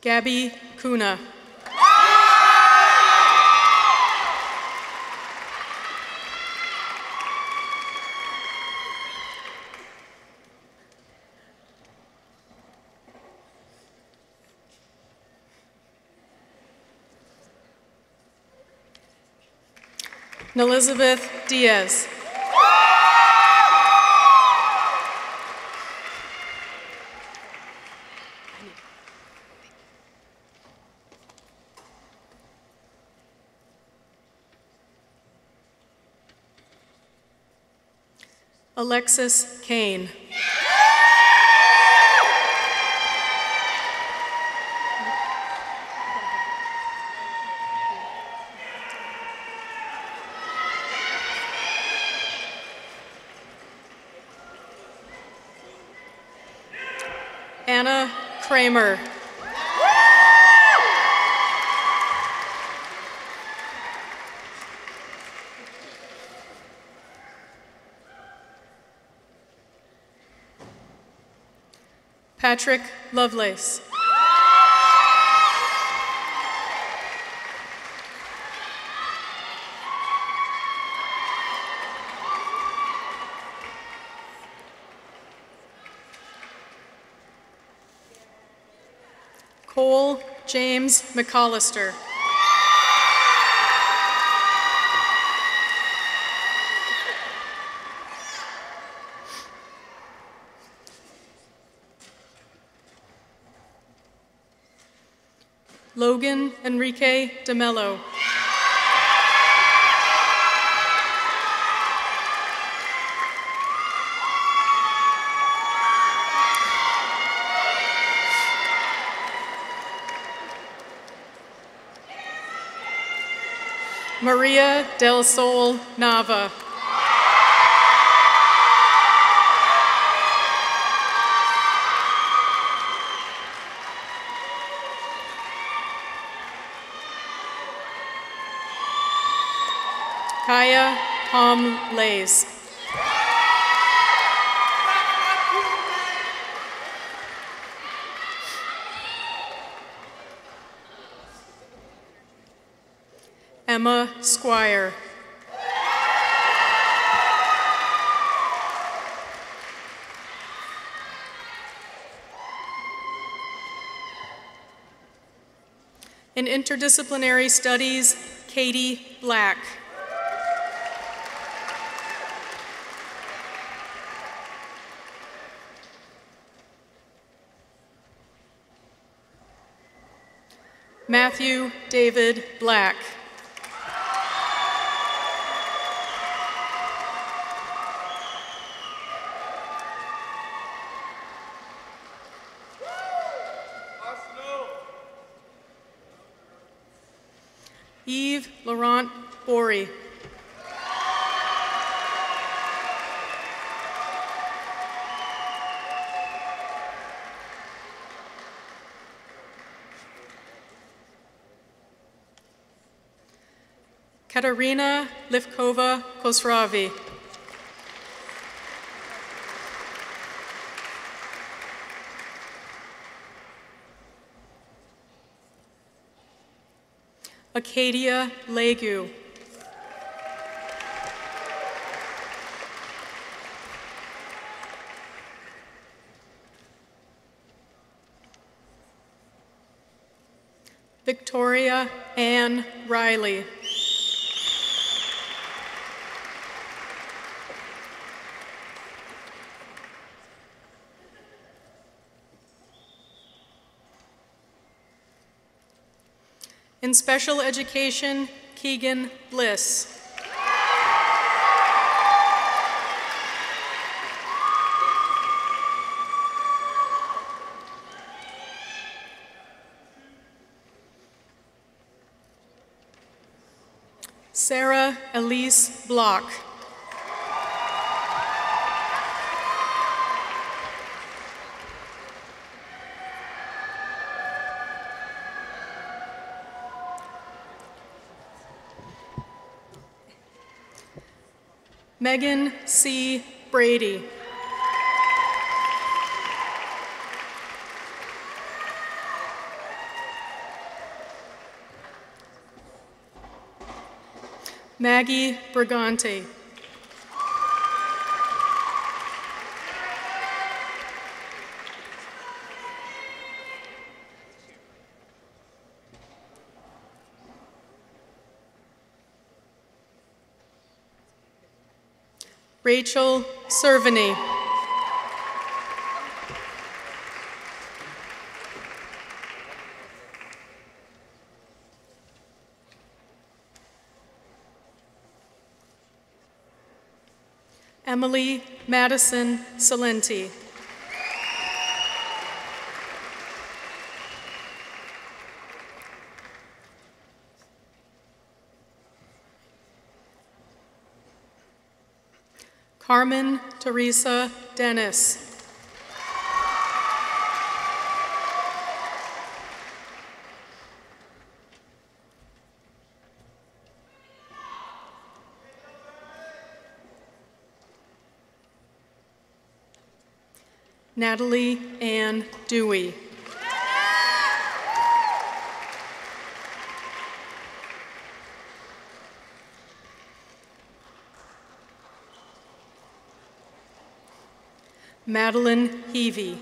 Gabby Kuna. Elizabeth Diaz. Alexis Kane. Anna Kramer. Patrick Lovelace. James McCollister. Logan Enrique DeMello. Maria del Sol Nava. Kaya Palm Lays. In interdisciplinary studies, Katie Black. Matthew David Black. Eve Laurent Bory. Katarina Livkova Kosravi. Acadia Legu. Victoria Ann Riley. In special education, Keegan Bliss. Megan C. Brady. Maggie Brigante. Rachel Cerveny. Emily Madison Salenti. Carmen Teresa Dennis. Natalie Ann Dewey. Madeline Heavey.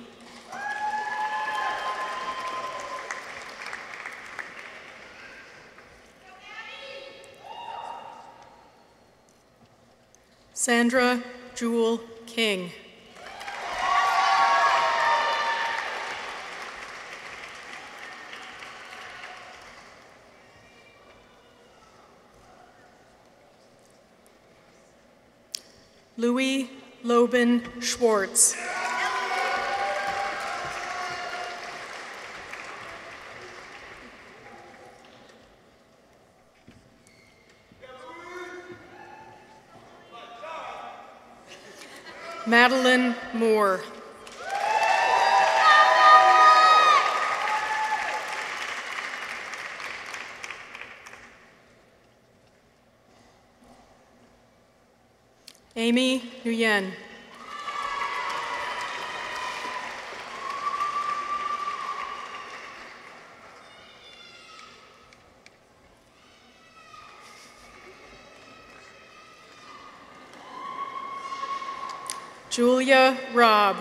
Sandra Jewel King. Schwartz. Madeline Moore. Amy Nguyen. Julia Robb.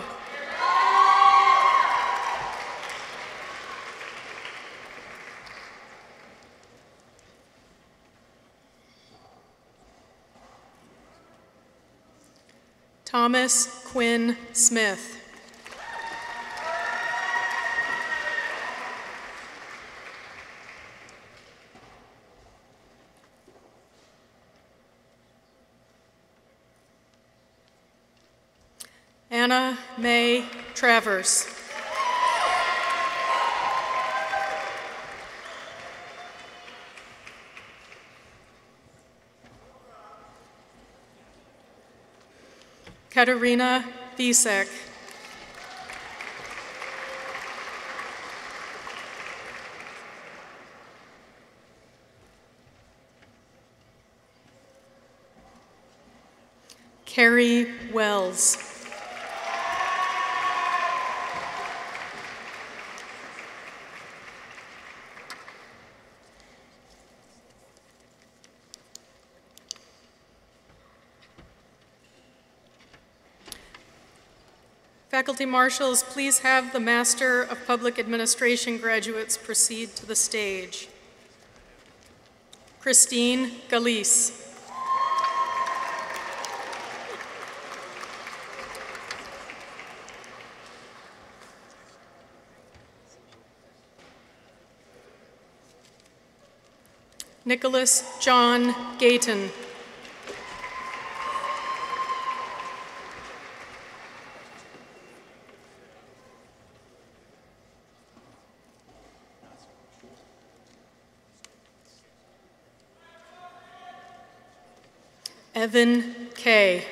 Thomas Quinn Smith. Anna May Travers. Katerina Visek. Faculty marshals, please have the Master of Public Administration graduates proceed to the stage. Christine Galice. Nicholas John Gayton. Evan Kay.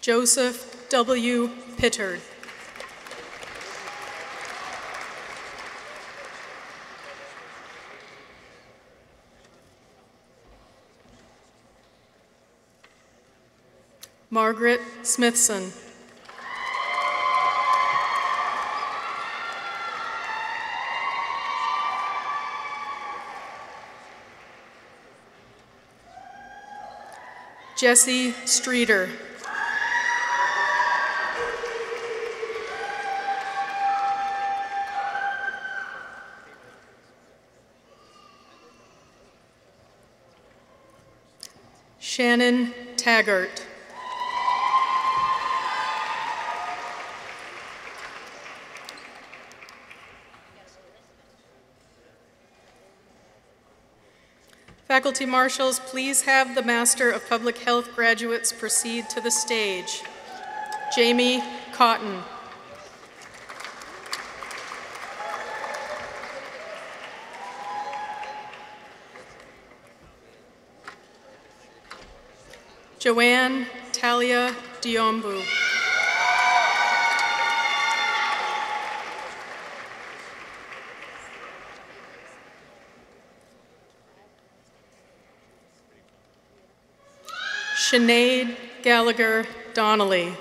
Joseph W. Pittard. Margaret Smithson. Jesse Streeter. Shannon Taggart. Marshals, please have the Master of Public Health graduates proceed to the stage. Jamie Cotton. Joanne Talia Diombu. Sinead Gallagher Donnelly.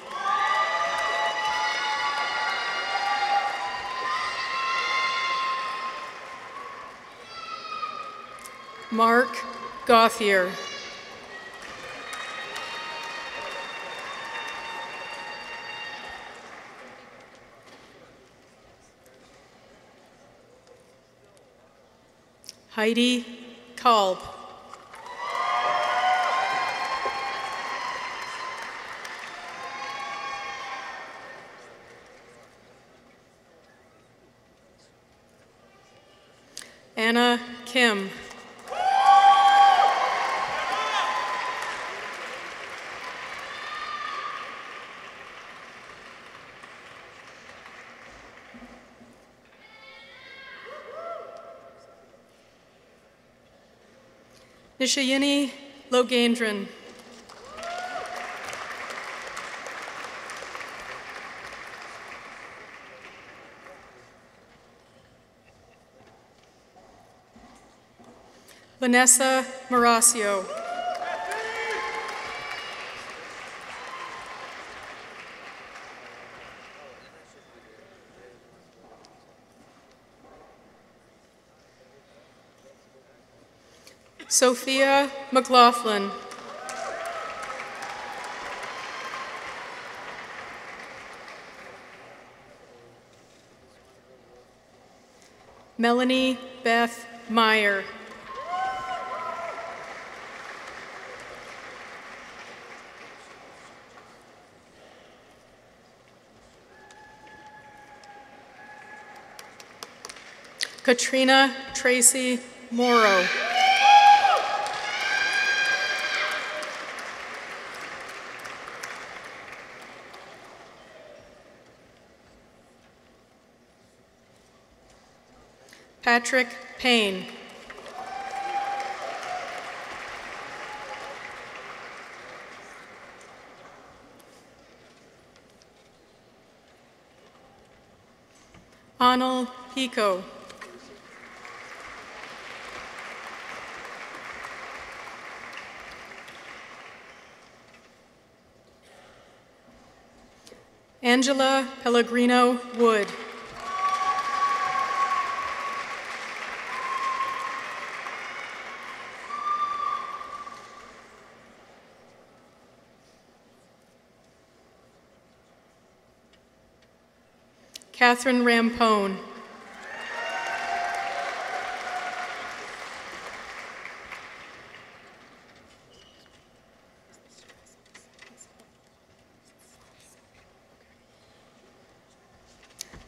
Mark Gothier. Heidi Kalb. Anna Kim. Nishayini Logandran. Vanessa Maracio. Sophia McLaughlin. Melanie Beth Meyer. Katrina Tracy Morrow. Patrick Payne. Anil Hiko. Angela Pellegrino Wood. Catherine Rampone.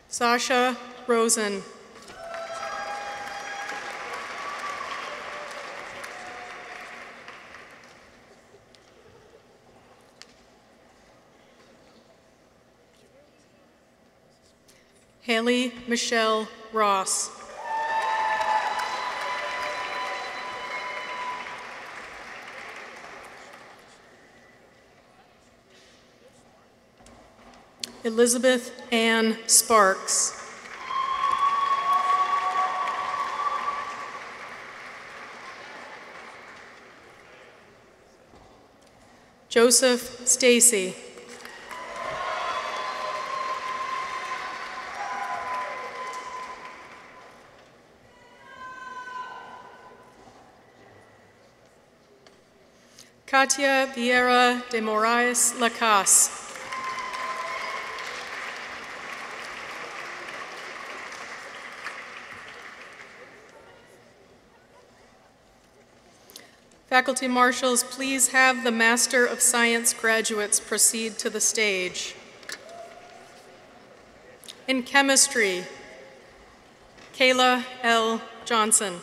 Sasha Rosen. Michelle Ross. Elizabeth Ann Sparks. Joseph Stacy. Katia Vieira de Moraes Lacas. Faculty marshals, please have the Master of Science graduates proceed to the stage. In chemistry, Kayla L. Johnson.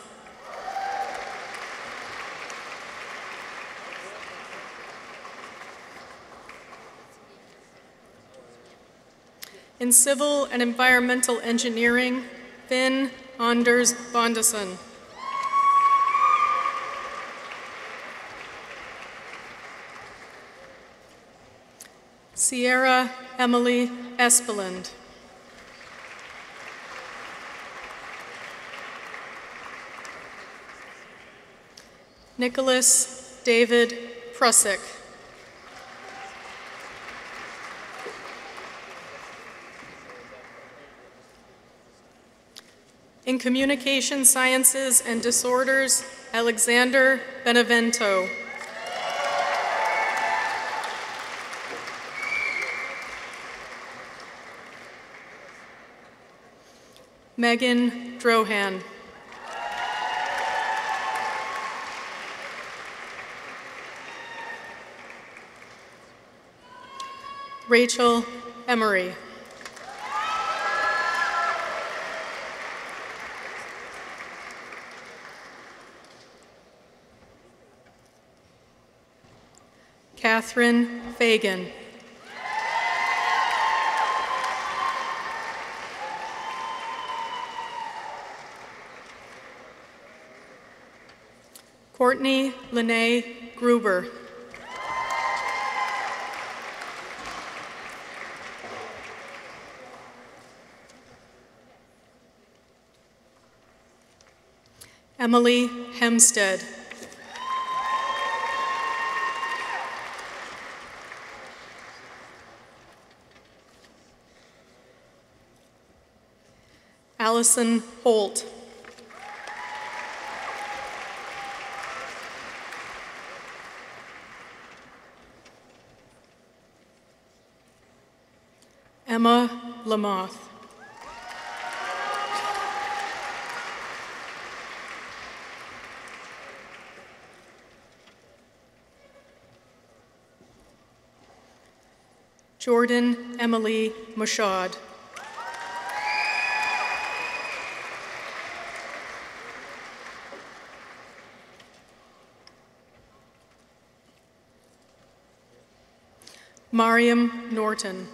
In civil and environmental engineering, Finn Anders Bondesen. Sierra Emily Espeland. Nicholas David Prusik. In Communication Sciences and Disorders, Alexander Benevento. Megan Drohan. Rachel Emery. Catherine Fagan. Courtney Lene Gruber. Emily Hemstead. Allison Holt. Emma Lamoth. Jordan Emily Mashad. Mariam Norton.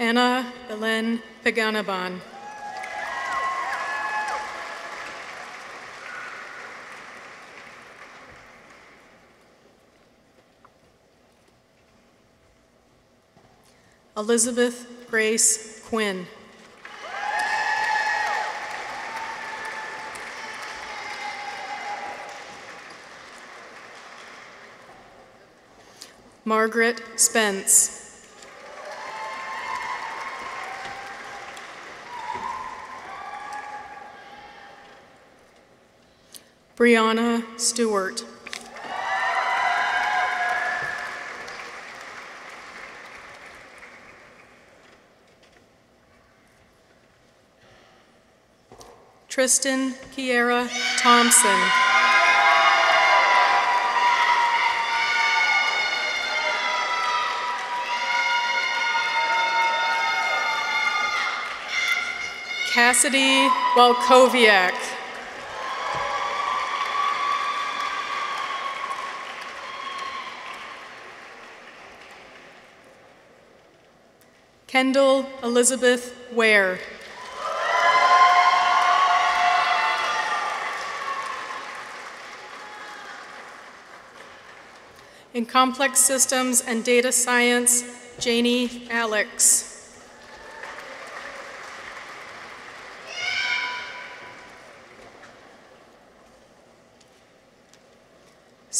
Anna Belen Paganaban. Elizabeth Grace Quinn. Margaret Spence. Brianna Stewart. Tristan Kiera Thompson. Cassidy Walkowiak. Kendall Elizabeth Ware. In complex systems and data science, Janie Alex.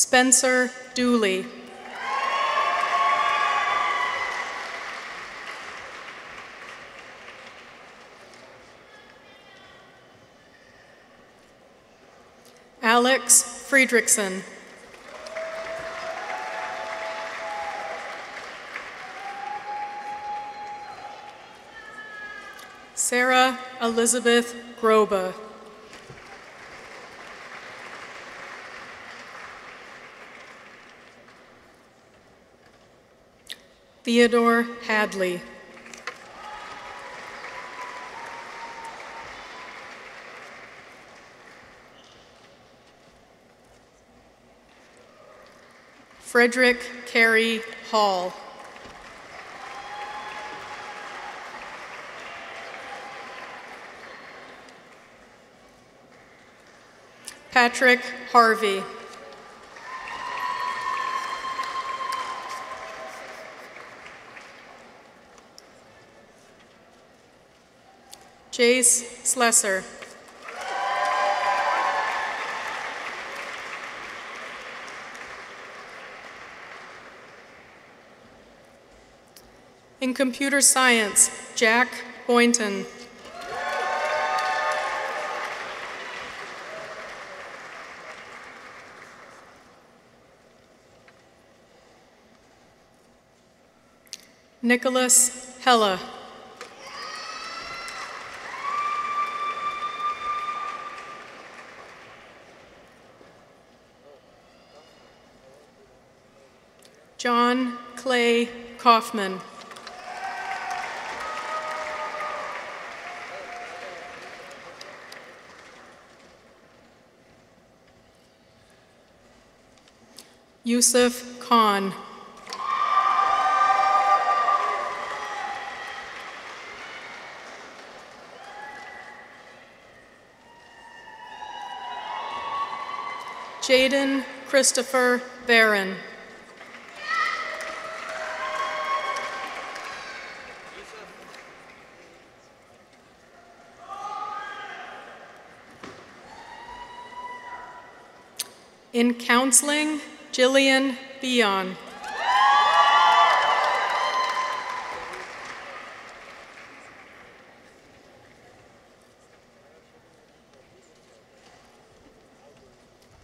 Spencer Dooley. Alex Friedrichsen. Sarah Elizabeth Groba. Theodore Hadley. Frederick Carey Hall. Patrick Harvey. Jace Slesser. In computer science, Jack Boynton. Nicholas Hella. Kaufman. Yusuf Khan. Jaden Christopher Barron. In counseling, Jillian Bion.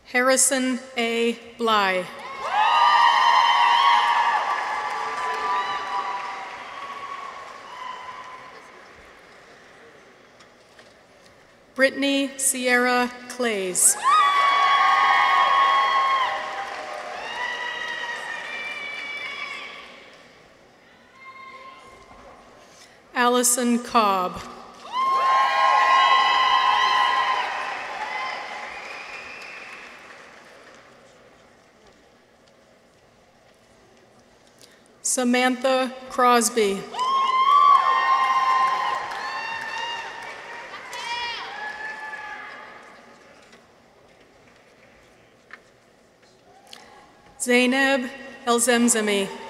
Harrison A. Bly. Brittany Sierra Clays. Allison Cobb. Samantha Crosby. Zainab El-Zemzemi.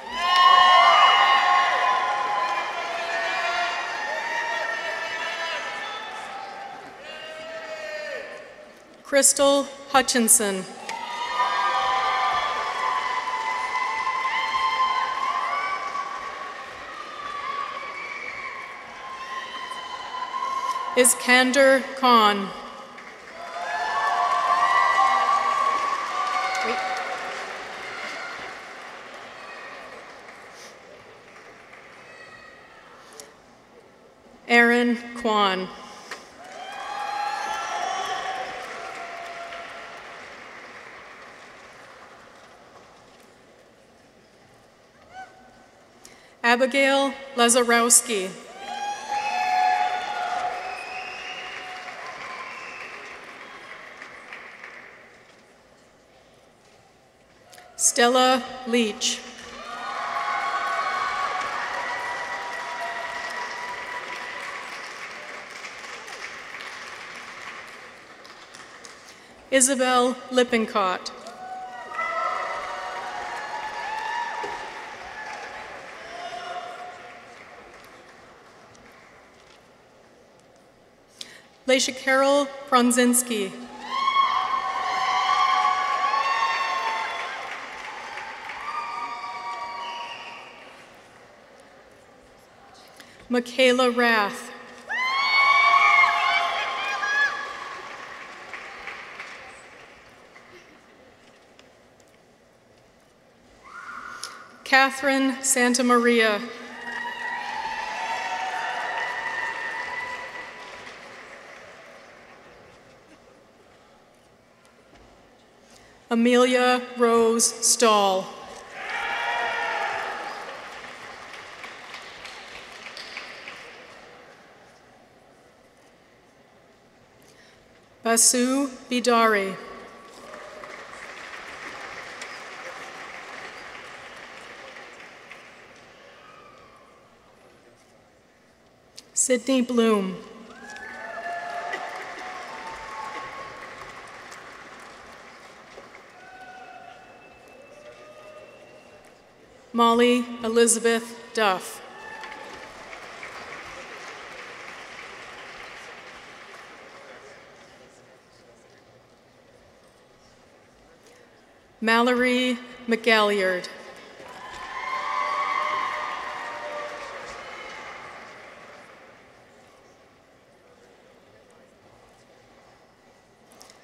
Crystal Hutchinson. Iskander Khan. Aaron Kwan. Abigail Lazarowski. Stella Leach. Isabel Lippincott. Leisha Carol Pronzinski. Michaela Rath. Catherine Santa Maria. Amelia Rose Stahl. Basu Bidari. Sydney Bloom. Molly Elizabeth Duff. Mallory McGalliard.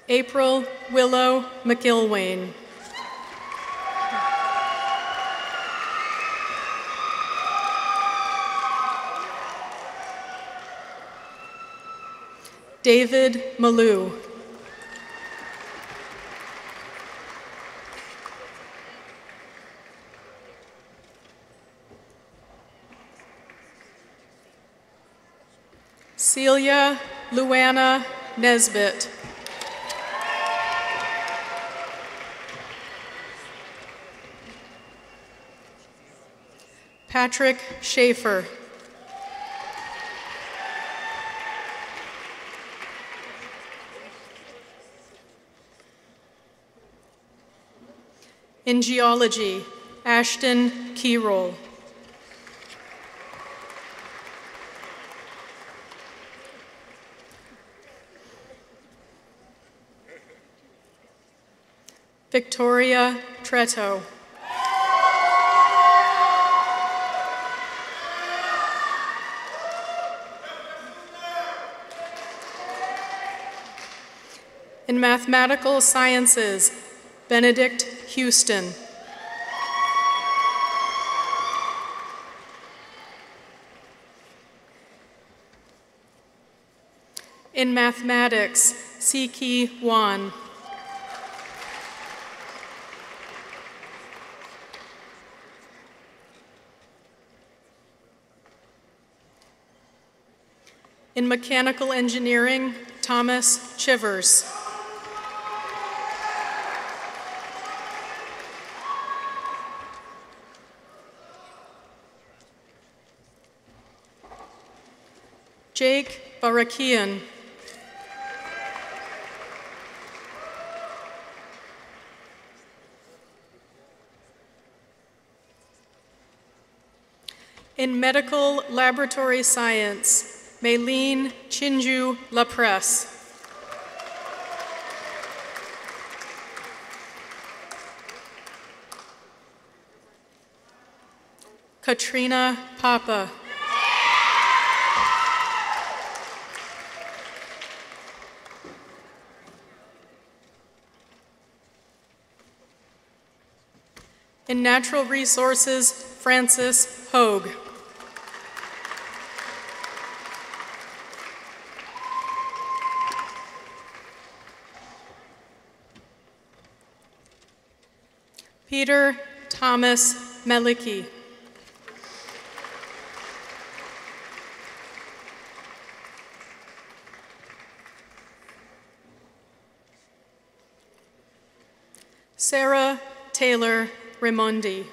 April Willow McIlwain. David Malou. Celia Luana Nesbitt. Patrick Schaefer. In geology, Ashton Keyroll. Victoria Tretto. In mathematical sciences, Benedict Houston. In mathematics, Siki Wan. In mechanical engineering, Thomas Chivers. Jake Barakian. In medical laboratory science, Maylene Chinju Lapresse. Katrina Papa. Natural resources, Francis Hogue. Peter Thomas Melicki. Sarah Taylor Raimondi.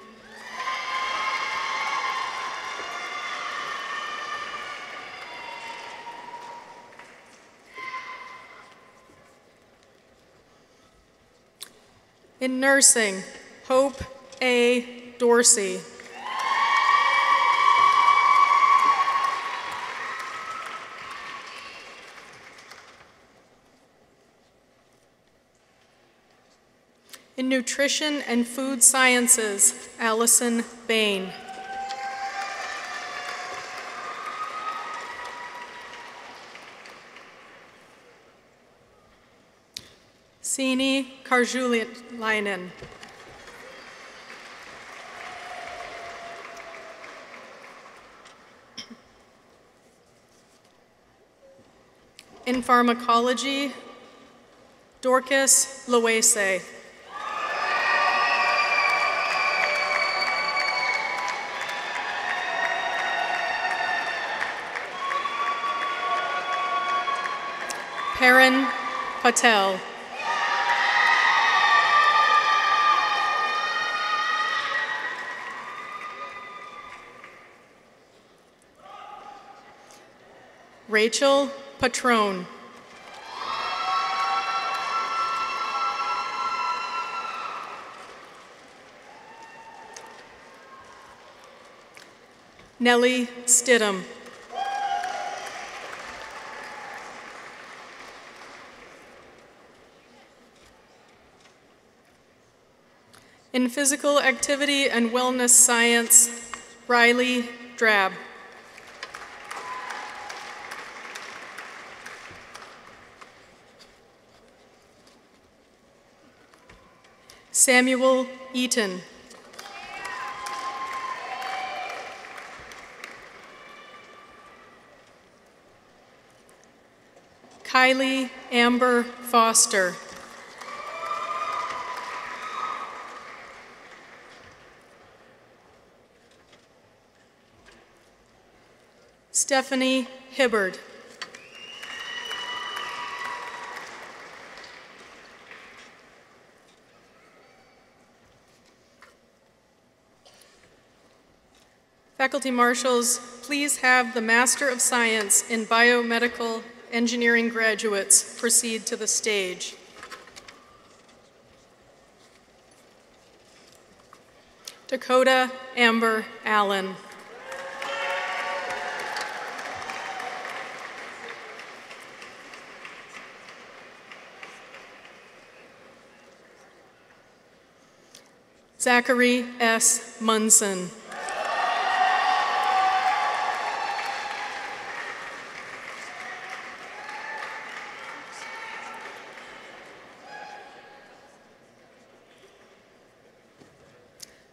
In nursing, Hope A. Dorsey. Nutrition and food sciences, Allison Bain. Sini Karjulilainen. In pharmacology, Dorcas Loese. Patel. Rachel Patron. Nellie Stidham. In physical activity and wellness science, Riley Drab. Samuel Eaton. Kylie Amber Foster. Stephanie Hibbard. Faculty marshals, please have the Master of Science in Biomedical Engineering graduates proceed to the stage. Dakota Amber Allen. Zachary S. Munson.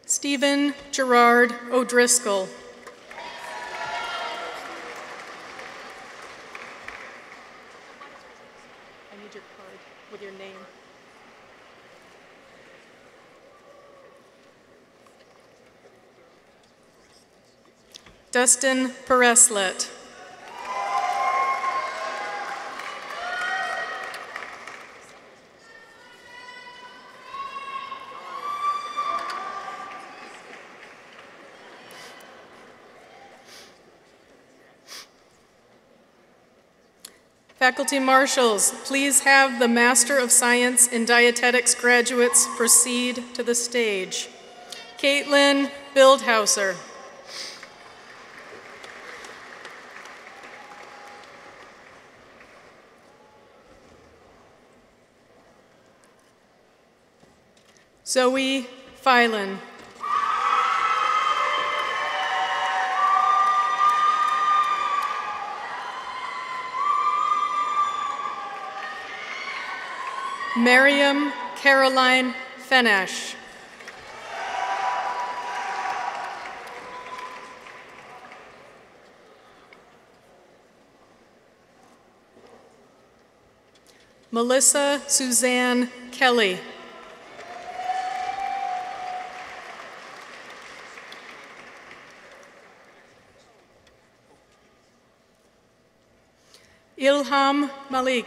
Stephen Gerard O'Driscoll. I need your card with your name. Dustin Pereslet. Faculty marshals, please have the Master of Science in Dietetics graduates proceed to the stage. Caitlin Bildhauser. Zoe Phylan. Miriam Caroline Fenesh. Melissa Suzanne Kelly. Ilham Malik.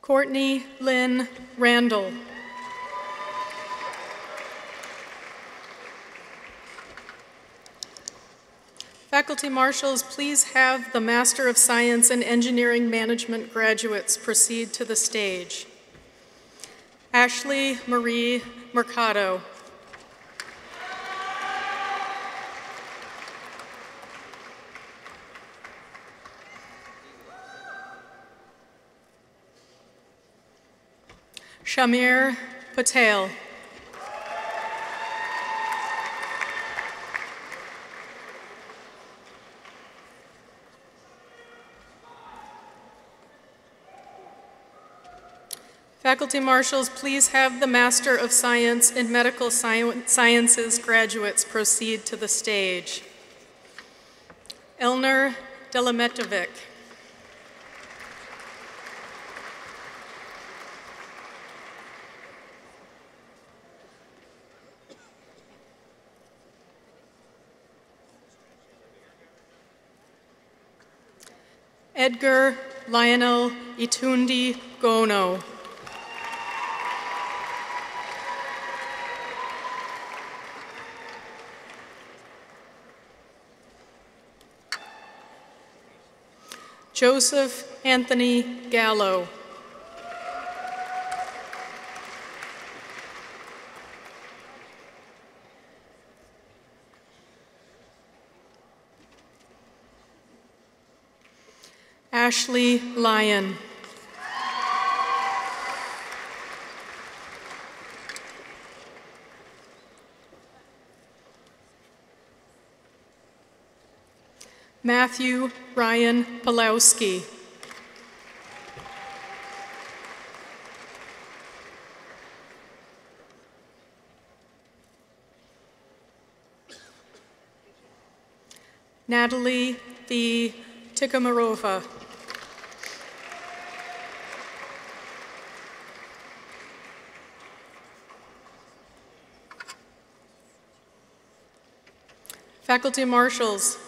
Courtney Lynn Randall. Faculty marshals, please have the Master of Science in Engineering Management graduates proceed to the stage. Ashley Marie Mercado. Shamir Patel. Faculty marshals, please have the Master of Science in Medical Sci Sciences graduates proceed to the stage. Elner Delimetovic. Edgar Lionel Itundi Gono. Joseph Anthony Gallo. Ashley Lyon. Matthew Ryan Pulowski. Natalie the Tikamarova. Faculty marshals,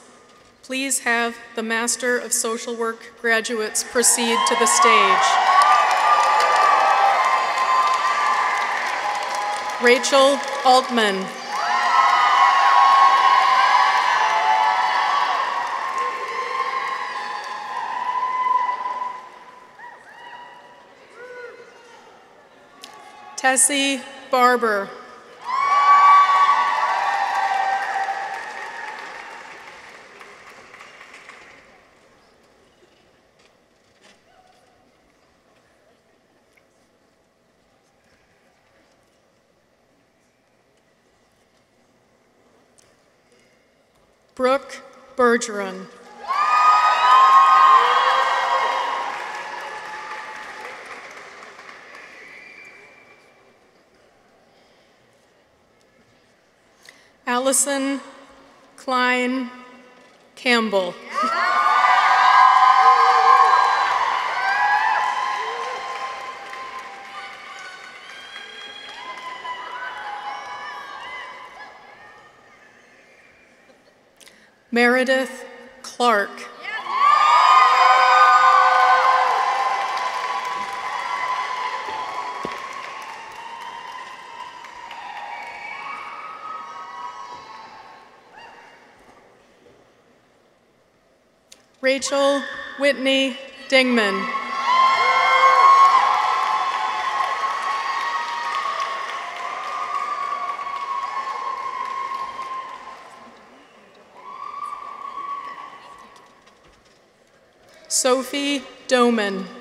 please have the Master of Social Work graduates proceed to the stage. Rachel Altman. Tessie Barber. Brooke Bergeron. Allison Klein Campbell. Meredith Clark. Rachel Whitney Dingman. Sophie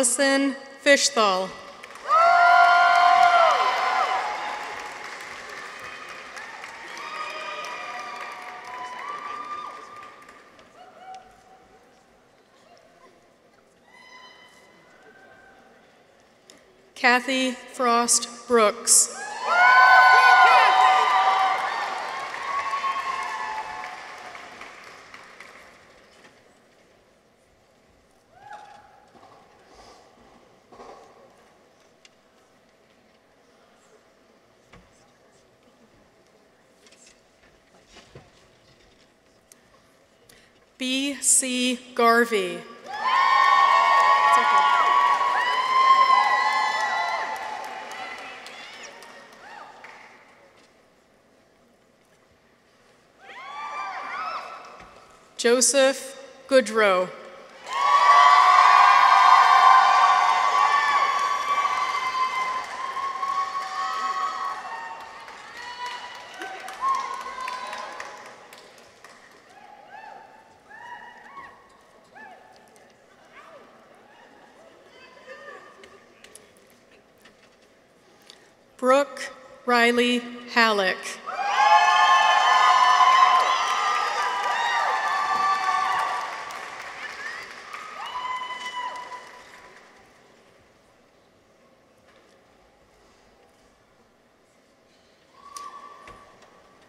Allison Fishthal. Kathy Frost Brooks. B. C. Garvey. Joseph Goodrow. Brooke Riley Halleck.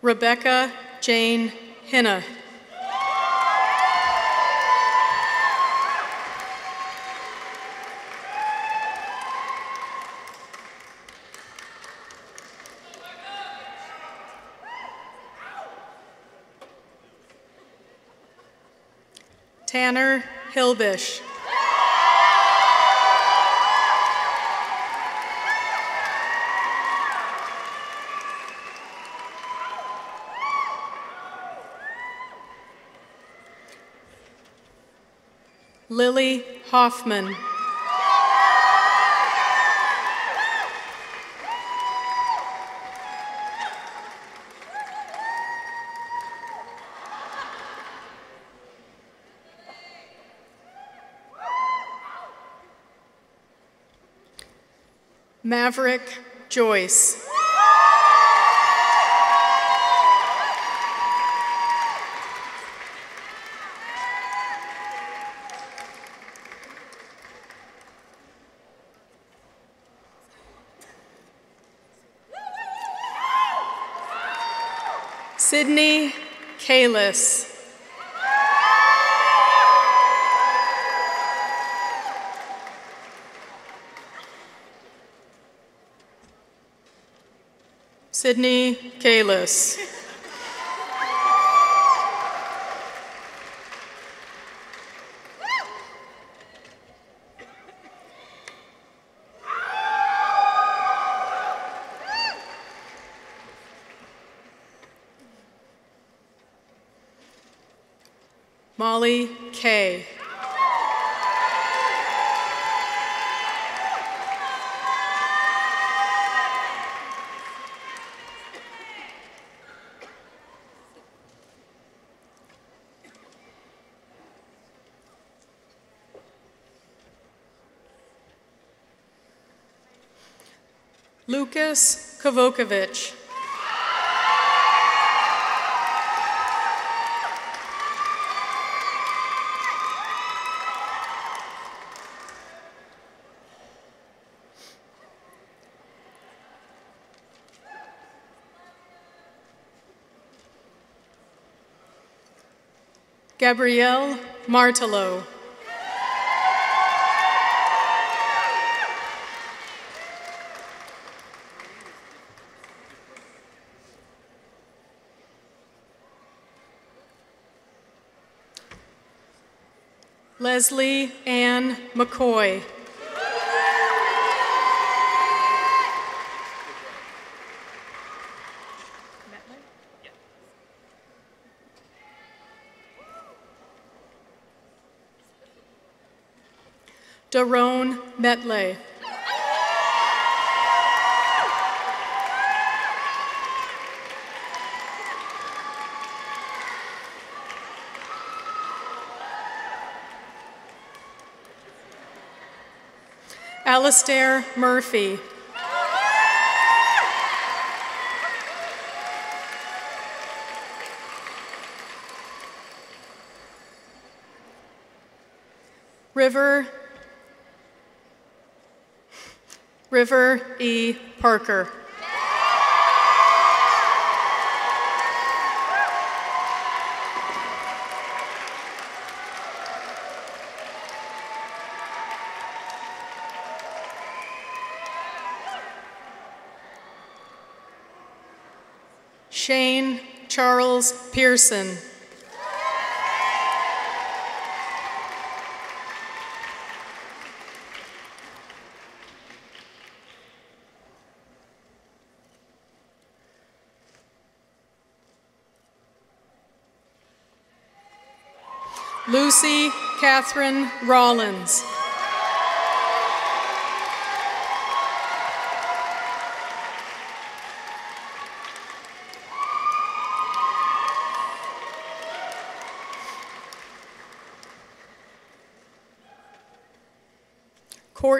Rebecca Jane Hinna. Tanner Lily Hoffman. Maverick Joyce. Sydney Kalis. Kalis. Molly Kay. Lucas Gabrielle Martelo. Leslie Ann McCoy. Darone Metley. Alistair Murphy. River River E. Parker. Pearson. Lucy Catherine Rollins.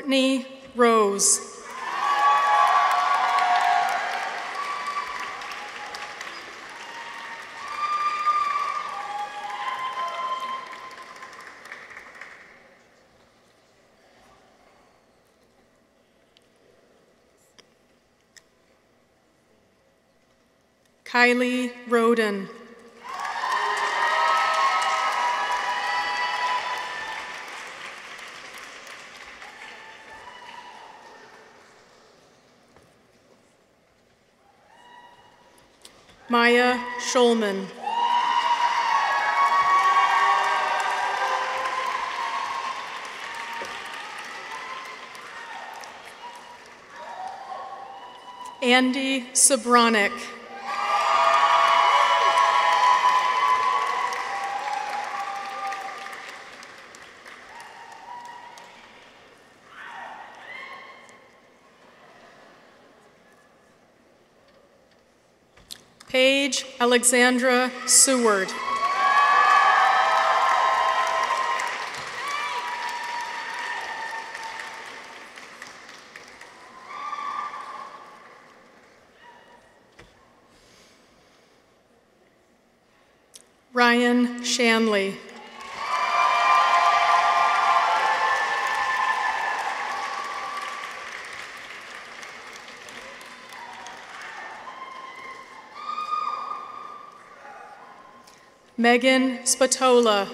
Courtney Rose. Kylie Roden. Maya Schulman. Andy Sobronic. Paige Alexandra Seward. Ryan Shanley. Megan Spatola.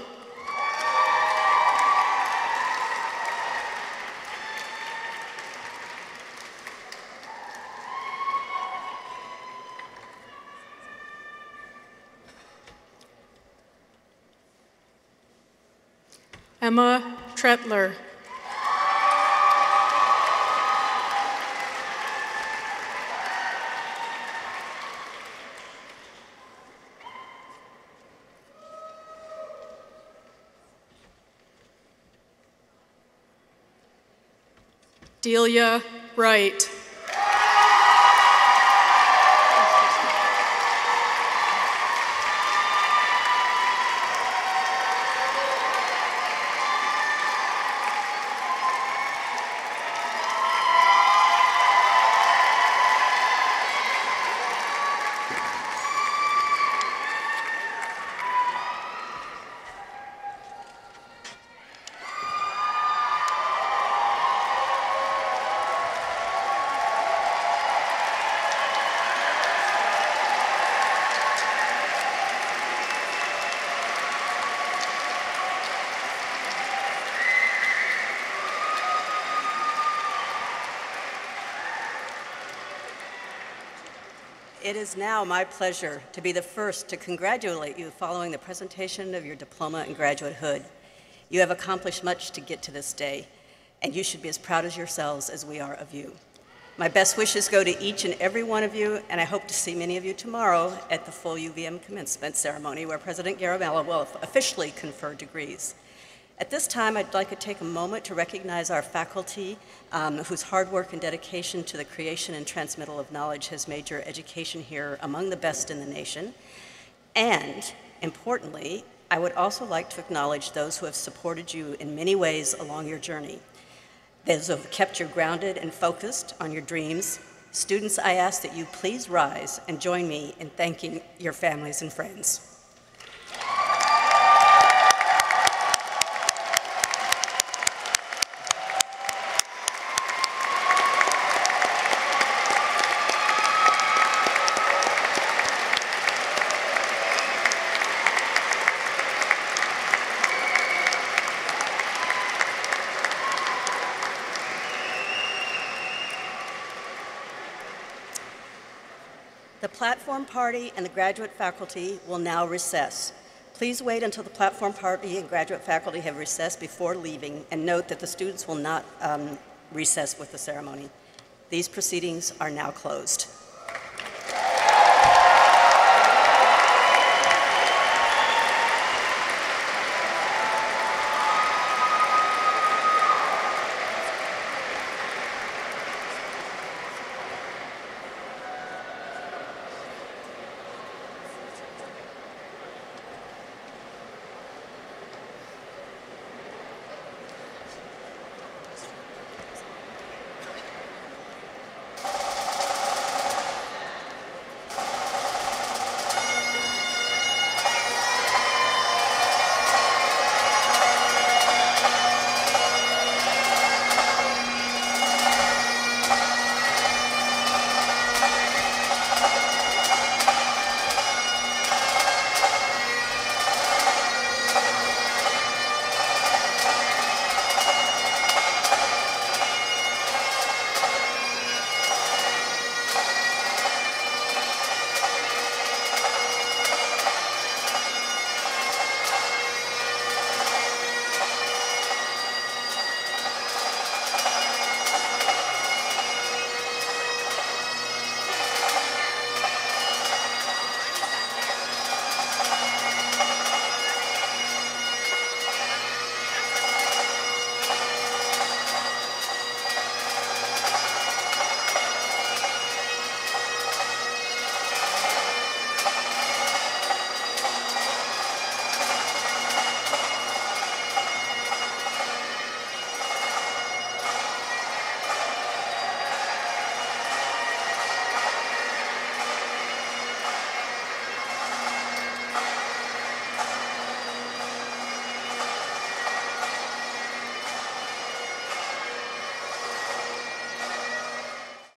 Emma Tretler. Delia Wright. It is now my pleasure to be the first to congratulate you following the presentation of your diploma and graduatehood. You have accomplished much to get to this day, and you should be as proud of yourselves as we are of you. My best wishes go to each and every one of you, and I hope to see many of you tomorrow at the full UVM commencement ceremony where President Garimella will officially confer degrees. At this time, I'd like to take a moment to recognize our faculty um, whose hard work and dedication to the creation and transmittal of knowledge has made your education here among the best in the nation. And importantly, I would also like to acknowledge those who have supported you in many ways along your journey. Those who have kept you grounded and focused on your dreams. Students, I ask that you please rise and join me in thanking your families and friends. The platform party and the graduate faculty will now recess. Please wait until the platform party and graduate faculty have recessed before leaving, and note that the students will not um, recess with the ceremony. These proceedings are now closed.